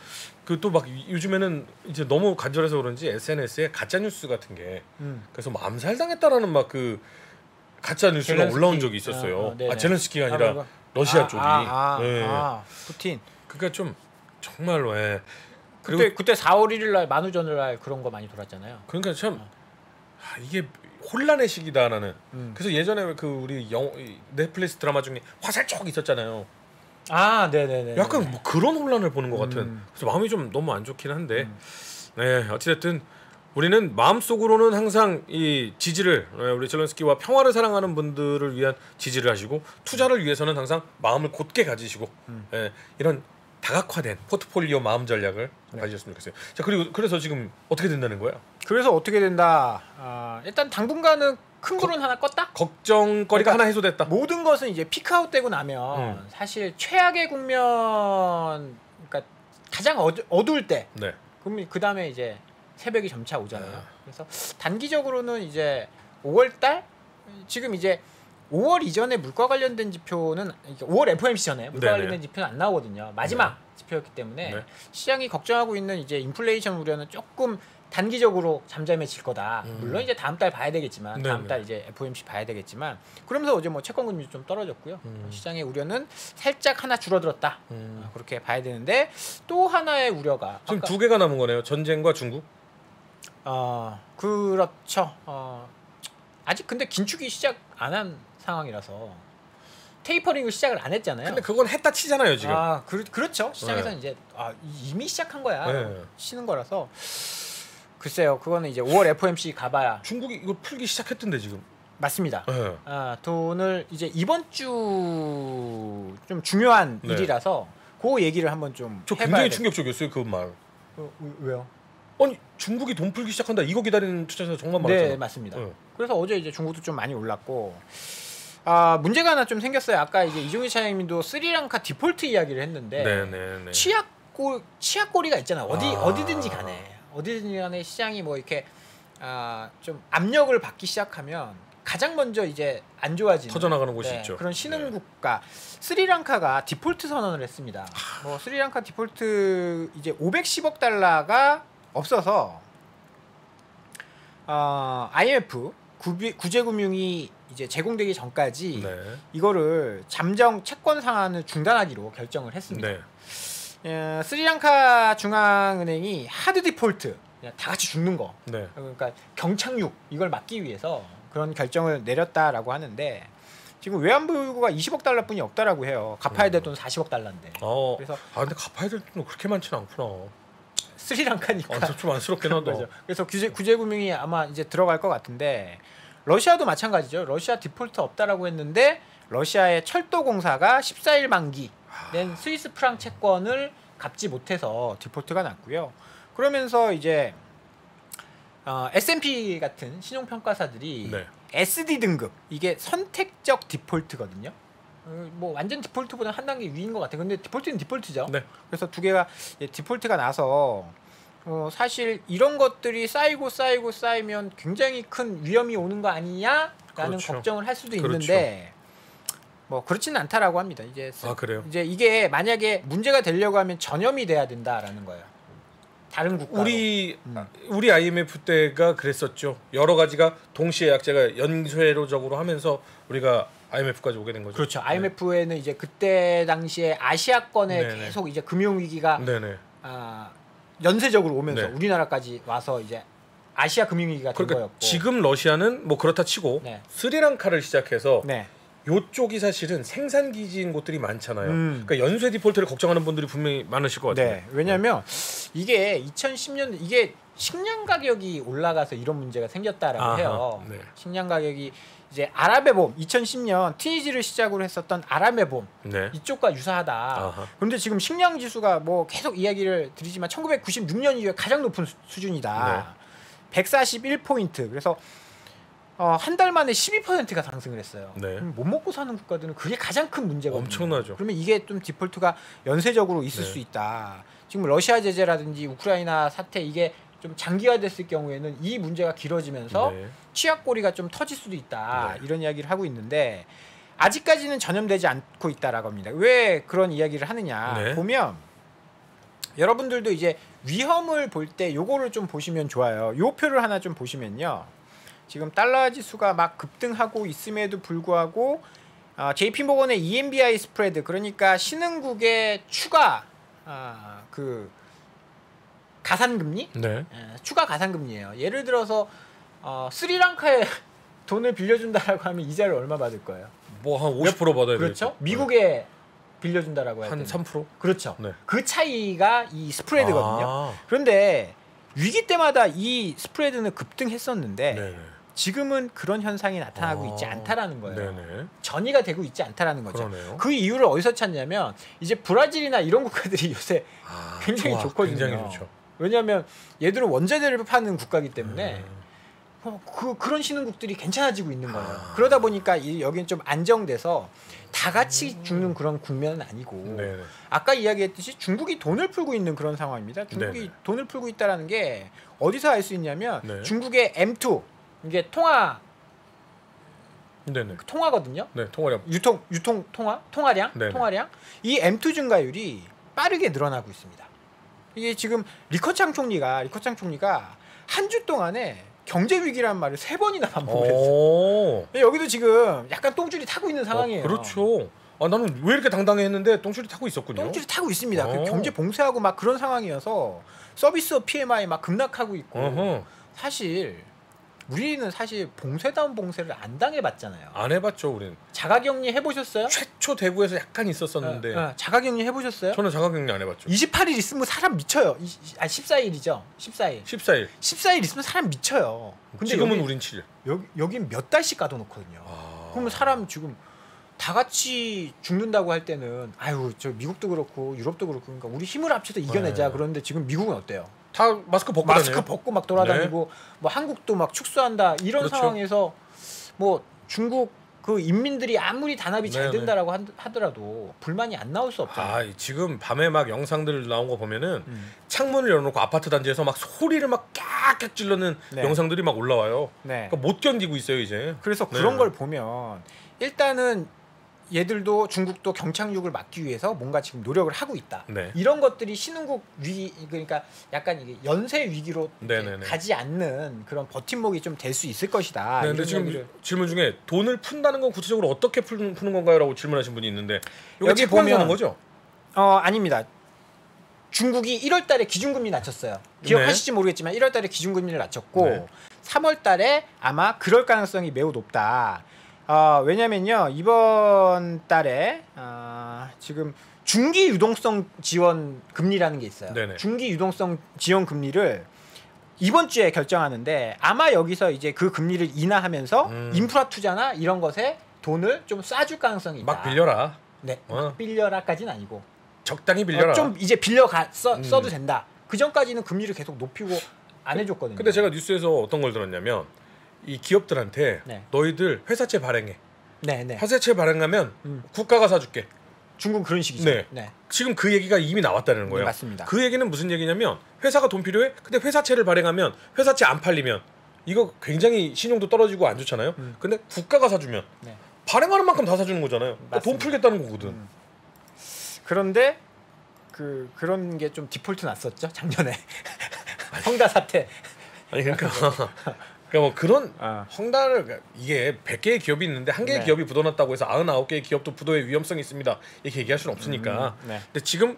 그 또 막 요즘에는 이제 너무 간절해서 그런지 SNS에 가짜 뉴스 같은 게 음. 그래서 뭐 암살당했다라는 막 그 가짜 뉴스가 젤렌스키. 올라온 적이 있었어요. 어, 어. 아 젤렌스키가 아, 아니라 그거? 러시아 아, 쪽이. 아, 아, 예. 아, 푸틴 그러니까 좀 정말로 예. 그때 그때 4월 1일 날 만우절날 날 그런 거 많이 돌았잖아요. 그러니까 참 아, 이게 혼란의 시기다 나는. 음. 그래서 예전에 그 우리 영이 넷플릭스 드라마 중에 화살촉 있었잖아요. 아, 네, 네, 네. 약간 뭐 그런 혼란을 보는 것 같은. 음. 그래서 마음이 좀 너무 안 좋긴 한데. 음. 네, 어찌됐든 우리는 마음속으로는 항상 이 지지를 예, 우리 젤렌스키와 평화를 사랑하는 분들을 위한 지지를 하시고 투자를 위해서는 항상 마음을 곧게 가지시고 음. 예, 이런 다각화된 포트폴리오 마음 전략을 네. 가지셨으면 좋겠어요. 자 그리고 그래서 지금 어떻게 된다는 거예요? 그래서 어떻게 된다? 아, 일단 당분간은 큰 불은 하나 껐다. 걱정거리가 그러니까 하나 해소됐다. 모든 것은 이제 피크아웃 되고 나면 음. 사실 최악의 국면 그러니까 가장 어두, 어두울 때 네. 그럼 그 다음에 이제 새벽이 점차 오잖아요. 아. 그래서 단기적으로는 이제 5월 달 지금 이제 5월 이전에 물가 관련된 지표는 이게 5월 FOMC 전에 물가 네네. 관련된 지표는 안 나오거든요. 마지막 지표였기 때문에 네. 시장이 걱정하고 있는 이제 인플레이션 우려는 조금 단기적으로 잠잠해질 거다. 음. 물론 이제 다음 달 봐야 되겠지만 다음. 달 이제 FOMC 봐야 되겠지만 그러면서 어제 뭐 채권 금리 좀 떨어졌고요. 음. 시장의 우려는 살짝 하나 줄어들었다. 음. 어, 그렇게 봐야 되는데 또 하나의 우려가 지금 두 개가 남은 거네요. 전쟁과 중국. 어 그렇죠. 어 아직 근데 긴축이 시작 안 한 상황이라서 테이퍼링을 시작을 안 했잖아요. 근데 그건 했다 치잖아요 지금. 아 그, 그렇죠. 시장에서는 네. 이제 아, 이미 시작한 거야. 네. 쉬는 거라서 글쎄요. 그거는 이제 5월 FOMC 가봐야 중국이 이거 풀기 시작했던데 지금. 맞습니다. 네. 아 돈을 이제 이번 주 좀 중요한 네. 일이라서 그 얘기를 한번 좀 저 굉장히 돼. 충격적이었어요 그 말. 어, 왜요? 아니 중국이 돈 풀기 시작한다 이거 기다리는 투자자 정말 네 많았잖아. 맞습니다. 네. 그래서 어제 이제 중국도 좀 많이 올랐고 아 문제가 하나 좀 생겼어요. 아까 이제 이종희 차장님도 스리랑카 디폴트 이야기를 했는데 네네네. 치약골 치약골이가 있잖아. 어디 아. 어디든지 간에 어디든지 간에 시장이 뭐 이렇게 아, 좀 압력을 받기 시작하면 가장 먼저 이제 안 좋아지는 터져나가는 곳이 네, 있죠. 그런 신흥 네. 국가 스리랑카가 디폴트 선언을 했습니다. 뭐 스리랑카 디폴트 이제 510억 달러가 없어서 어, IMF 구비, 구제금융이 이제 제공되기 전까지 네. 이거를 잠정 채권 상환을 중단하기로 결정을 했습니다. 네. 어, 스리랑카 중앙은행이 하드 디폴트 다 같이 죽는 거 네. 그러니까 경착륙 이걸 막기 위해서 그런 결정을 내렸다라고 하는데 지금 외환보유고가 20억 달러뿐이 없다라고 해요. 갚아야 될 돈 40억 달러인데. 어. 그래서 아 근데 갚아야 될 돈은 그렇게 많지는 않구나. 스리랑카니까 아, 좀 안쓰럽긴 하다. 거죠. 그래서 구제 구제 금융이 아마 이제 들어갈 것 같은데 러시아도 마찬가지죠. 러시아 디폴트 없다라고 했는데 러시아의 철도 공사가 14일 만기 낸 스위스 프랑 채권을 갚지 못해서 디폴트가 났고요. 그러면서 이제 어, S&P 같은 신용평가사들이 네. SD 등급 이게 선택적 디폴트거든요. 어, 뭐 완전 디폴트보다 한 단계 위인 것 같아요. 근데 디폴트는 디폴트죠. 네. 그래서 두 개가 디폴트가 나서 어, 사실 이런 것들이 쌓이고 쌓이고 쌓이면 굉장히 큰 위험이 오는 거 아니냐라는 그렇죠. 걱정을 할 수도 그렇죠. 있는데 뭐 그렇지는 않다라고 합니다. 이제 아 그래요. 이제 이게 만약에 문제가 되려고 하면 전염이 돼야 된다라는 거예요. 다른 국가 우리 음. 우리 IMF 때가 그랬었죠. 여러 가지가 동시에 약제가 연쇄로적으로 하면서 우리가 IMF까지 오게 된 거죠. 그렇죠. IMF에는 이제 그때 당시에 아시아권에 네네. 계속 이제 금융 위기가. 아, 연쇄적으로 오면서 네. 우리나라까지 와서 이제 아시아 금융 위기가 된 그러니까 거였고. 지금 러시아는 뭐 그렇다 치고 네. 스리랑카를 시작해서 네. 요쪽이 사실은 생산 기지인 곳들이 많잖아요. 음. 그러니까 연쇄 디폴트를 걱정하는 분들이 분명히 많으실 것 같아요. 네. 왜냐면 이게 2010년 이게 식량 가격이 올라가서 이런 문제가 생겼다라고 아하, 해요. 네. 식량 가격이 이제 아랍의 봄 2010년 티니지를 시작으로 했었던 아랍의 봄 네. 이쪽과 유사하다. 아하. 그런데 지금 식량 지수가 뭐 계속 이야기를 드리지만 1996년 이후에 가장 높은 수, 수준이다. 141 포인트. 그래서 어, 한 달 만에 12%가 상승을 했어요. 네. 못 먹고 사는 국가들은 그게 가장 큰 문제거든요. 엄청나죠. 그러면 이게 좀 디폴트가 연쇄적으로 있을 네. 수 있다. 지금 러시아 제재라든지 우크라이나 사태 이게 좀 장기화됐을 경우에는 이 문제가 길어지면서 네. 취약고리가 좀 터질 수도 있다 네. 이런 이야기를 하고 있는데 아직까지는 전염되지 않고 있다라고 합니다. 왜 그런 이야기를 하느냐 네. 보면 여러분들도 이제 위험을 볼 때 요거를 좀 보시면 좋아요. 요 표를 하나 좀 보시면요. 지금 달러 지수가 막 급등하고 있음에도 불구하고 아, JP 모건의 EMBI 스프레드 그러니까 신흥국의 추가 아, 그 가산금리 네. 예, 추가 가산금리예요. 예를 들어서 어, 스리랑카에 돈을 빌려준다라고 하면 이자를 얼마 받을 거예요? 뭐 한 50% 받아야 되죠. 그렇죠? 미국에 빌려준다라고 할한 때는 3%? 그렇죠. 네. 그 차이가 이 스프레드거든요. 아. 그런데 위기 때마다 이 스프레드는 급등했었는데 네네. 지금은 그런 현상이 나타나고 있지 아. 않다라는 거예요. 네네. 전이가 되고 있지 않다라는 거죠. 그러네요. 그 이유를 어디서 찾냐면 이제 브라질이나 이런 국가들이 요새 아, 굉장히 좋아. 좋거든요. 굉장히. 왜냐하면 얘들은 원자재를 파는 국가이기 때문에 음. 어, 그 그런 신흥국들이 괜찮아지고 있는 거예요. 아. 그러다 보니까 이, 여기는 좀 안정돼서 다 같이 죽는 그런 국면은 아니고 음. 네네. 아까 이야기했듯이 중국이 돈을 풀고 있는 그런 상황입니다. 중국이 네네. 돈을 풀고 있다라는 게 어디서 알 수 있냐면 네. 중국의 M2 이게 통화 네네. 통화거든요. 네, 통화량. 유통 유통 통화 통화량 네네. 통화량 이 M2 증가율이 빠르게 늘어나고 있습니다. 이게 지금 리커창 총리가 리커창 총리가 한 주 동안에 경제 위기란 말을 세 번이나 반복을 했어요. 오. 여기도 지금 약간 똥줄이 타고 있는 상황이에요. 어, 그렇죠. 아 나는 왜 이렇게 당당해 했는데 똥줄이 타고 있었군요. 똥줄이 타고 있습니다. 그 어. 경제 봉쇄하고 막 그런 상황이어서 서비스 PMI 막 급락하고 있고 어허. 사실 우리는 사실 봉쇄다운 봉쇄를 안 당해봤잖아요. 안 해봤죠 우린. 자가격리 해보셨어요? 최초 대구에서 약간 있었었는데 어, 어, 자가격리 해보셨어요? 저는 자가격리 안 해봤죠. 28일 있으면 사람 미쳐요. 이, 아 14일이죠. 14일. 14일. 14일 있으면 사람 미쳐요. 근데 지금은 여기, 우린 7일. 여기 여긴 몇 달씩 가둬놓거든요. 아. 그러면 사람 지금 다 같이 죽는다고 할 때는 아유 저 미국도 그렇고 유럽도 그렇고 그러니까 우리 힘을 합쳐서 이겨내자 네. 그런데 지금 미국은 어때요? 다 마스크 벗고 마스크 다녀요. 벗고 막 돌아다니고 뭐 한국도 막 축소한다 이런 그렇죠. 상황에서 뭐 중국 그 인민들이 아무리 단합이 잘 네네. 된다라고 하- 하더라도 불만이 안 나올 수 없잖아요. 아 지금 밤에 막 영상들 나온 거 보면은 음. 창문을 열어놓고 아파트 단지에서 막 소리를 막 깍깍 찔러는 네. 영상들이 막 올라와요. 네. 그러니까 못 견디고 있어요 이제. 그래서 네. 그런 걸 보면 일단은 얘들도 중국도 경착륙을 막기 위해서 뭔가 지금 노력을 하고 있다. 네. 이런 것들이 신흥국 위기 그러니까 약간 이게 연쇄 위기로 이렇게 네네네. 가지 않는 그런 버팀목이 좀 될 수 있을 것이다. 네, 근데 지금 얘기를. 질문 중에 돈을 푼다는 건 구체적으로 어떻게 푸는, 푸는 건가요?라고 질문하신 분이 있는데 여기 보면 거죠? 어 아닙니다. 중국이 1월 달에 기준금리 낮췄어요. 기억하실지 모르겠지만 1월 달에 기준금리를 낮췄고 네. 3월 달에 아마 그럴 가능성이 매우 높다. 어, 왜냐면요 이번 달에 어, 지금 중기 유동성 지원 금리라는 게 있어요. 네네. 중기 유동성 지원 금리를 이번 주에 결정하는데 아마 여기서 이제 그 금리를 인하하면서 음. 인프라 투자나 이런 것에 돈을 좀 쏴줄 가능성이 있다. 막 빌려라. 네, 어. 막 빌려라까지는 아니고 적당히 빌려라. 어, 좀 이제 빌려 가 써, 음. 써도 된다. 그 전까지는 금리를 계속 높이고 안 해줬거든요. 근데 제가 뉴스에서 어떤 걸 들었냐면 이 기업들한테 네. 너희들 회사채 발행해. 네 네 회사채 발행하면 음. 국가가 사줄게. 중국 그런 식이죠. 네. 네. 지금 그 얘기가 이미 나왔다는 거예요. 네, 맞습니다. 그 얘기는 무슨 얘기냐면 회사가 돈 필요해? 근데 회사채를 발행하면 회사채 안 팔리면 이거 굉장히 신용도 떨어지고 안 좋잖아요. 음. 근데 국가가 사주면 네. 발행하는 만큼 다 사주는 거잖아요. 그러니까 돈. 풀겠다는 거거든. 음. 그런데 그 그런 게 좀 디폴트 났었죠 작년에 헝다 사태. 아니 그러니까 그러니까 뭐 그런 아. 헝다를 그러니까 이게 100개의 기업이 있는데 한 개의 네. 기업이 부도났다고 해서 99개의 기업도 부도의 위험성이 있습니다. 이렇게 얘기할 수는 없으니까. 음, 네. 근데 지금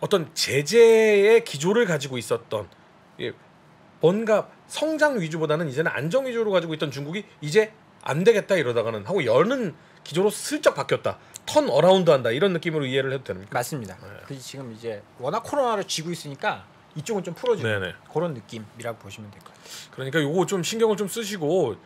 어떤 제재의 기조를 가지고 있었던 예, 뭔가 성장 위주보다는 이제는 안정 위주로 가지고 있던 중국이 이제 안 되겠다 이러다가는 하고 여는 기조로 슬쩍 바뀌었다. turn around 한다. 이런 느낌으로 이해를 해도 됩니까? 맞습니다. 네. 그 지금 이제 워낙 코로나를 쥐고 있으니까 이쪽은 좀 풀어주는 네네. 그런 느낌이라고 보시면 될 것 같아요. 그러니까 요거 좀 신경을 좀 쓰시고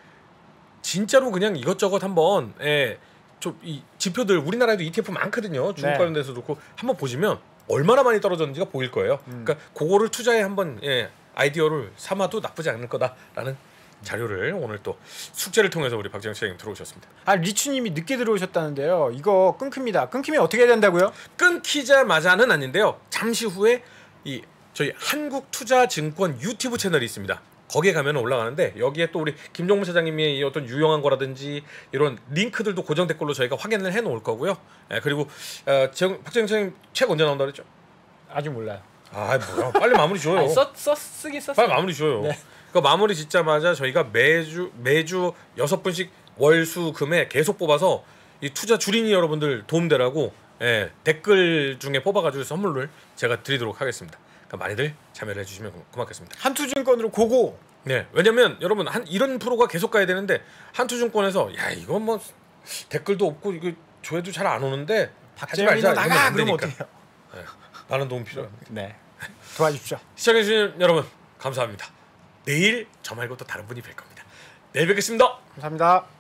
진짜로 그냥 이것저것 한번 예, 좀이 지표들 우리나라에도 ETF 많거든요. 중국 네. 관련돼서 그렇고 한번 보시면 얼마나 많이 떨어졌는지가 보일 거예요. 음. 그러니까 그거를 투자에 한번 예, 아이디어를 삼아도 나쁘지 않을 거다라는 자료를 오늘 또 숙제를 통해서 우리 박재영 시장님 들어오셨습니다. 아 리추님이 늦게 들어오셨다는데요. 이거 끊깁니다. 끊기면 어떻게 해야 된다고요? 끊기자마자는 아닌데요. 잠시 후에 이 저희 한국투자증권 유튜브 채널이 있습니다. 거기에 가면 올라가는데 여기에 또 우리 김종무 사장님의 이 어떤 유용한 거라든지 이런 링크들도 고정 댓글로 저희가 확인을 해 놓을 거고요. 예, 그리고 어, 정, 박재영 사장님 책 언제 나온다 그랬죠? 아직 몰라요. 아 뭐야 빨리 마무리 줘요. 아니, 써, 써 쓰긴 썼어요. 빨리 마무리 줘요. 네. 그 마무리 짓자마자 저희가 매주 매주 여섯 분씩 월수금에 계속 뽑아서 이 투자 주린이 여러분들 도움되라고 예, 댓글 중에 뽑아가지고 선물을 제가 드리도록 하겠습니다. 그러니까 많이들 참여를 해주시면 고- 고맙겠습니다. 한투증권으로 고고. 네, 왜냐면 여러분 한 이런 프로가 계속 가야 되는데 한투증권에서 야 이건 뭐 댓글도 없고 이거 조회도 잘 안 오는데 말자 나가 그러면 어떡해요? 예, 많은 도움 필요합니다. 네. 도와주십시오. 시청해주신 여러분 감사합니다. 내일 저 말고 또 다른 분이 뵐 겁니다. 내일 뵙겠습니다. 감사합니다.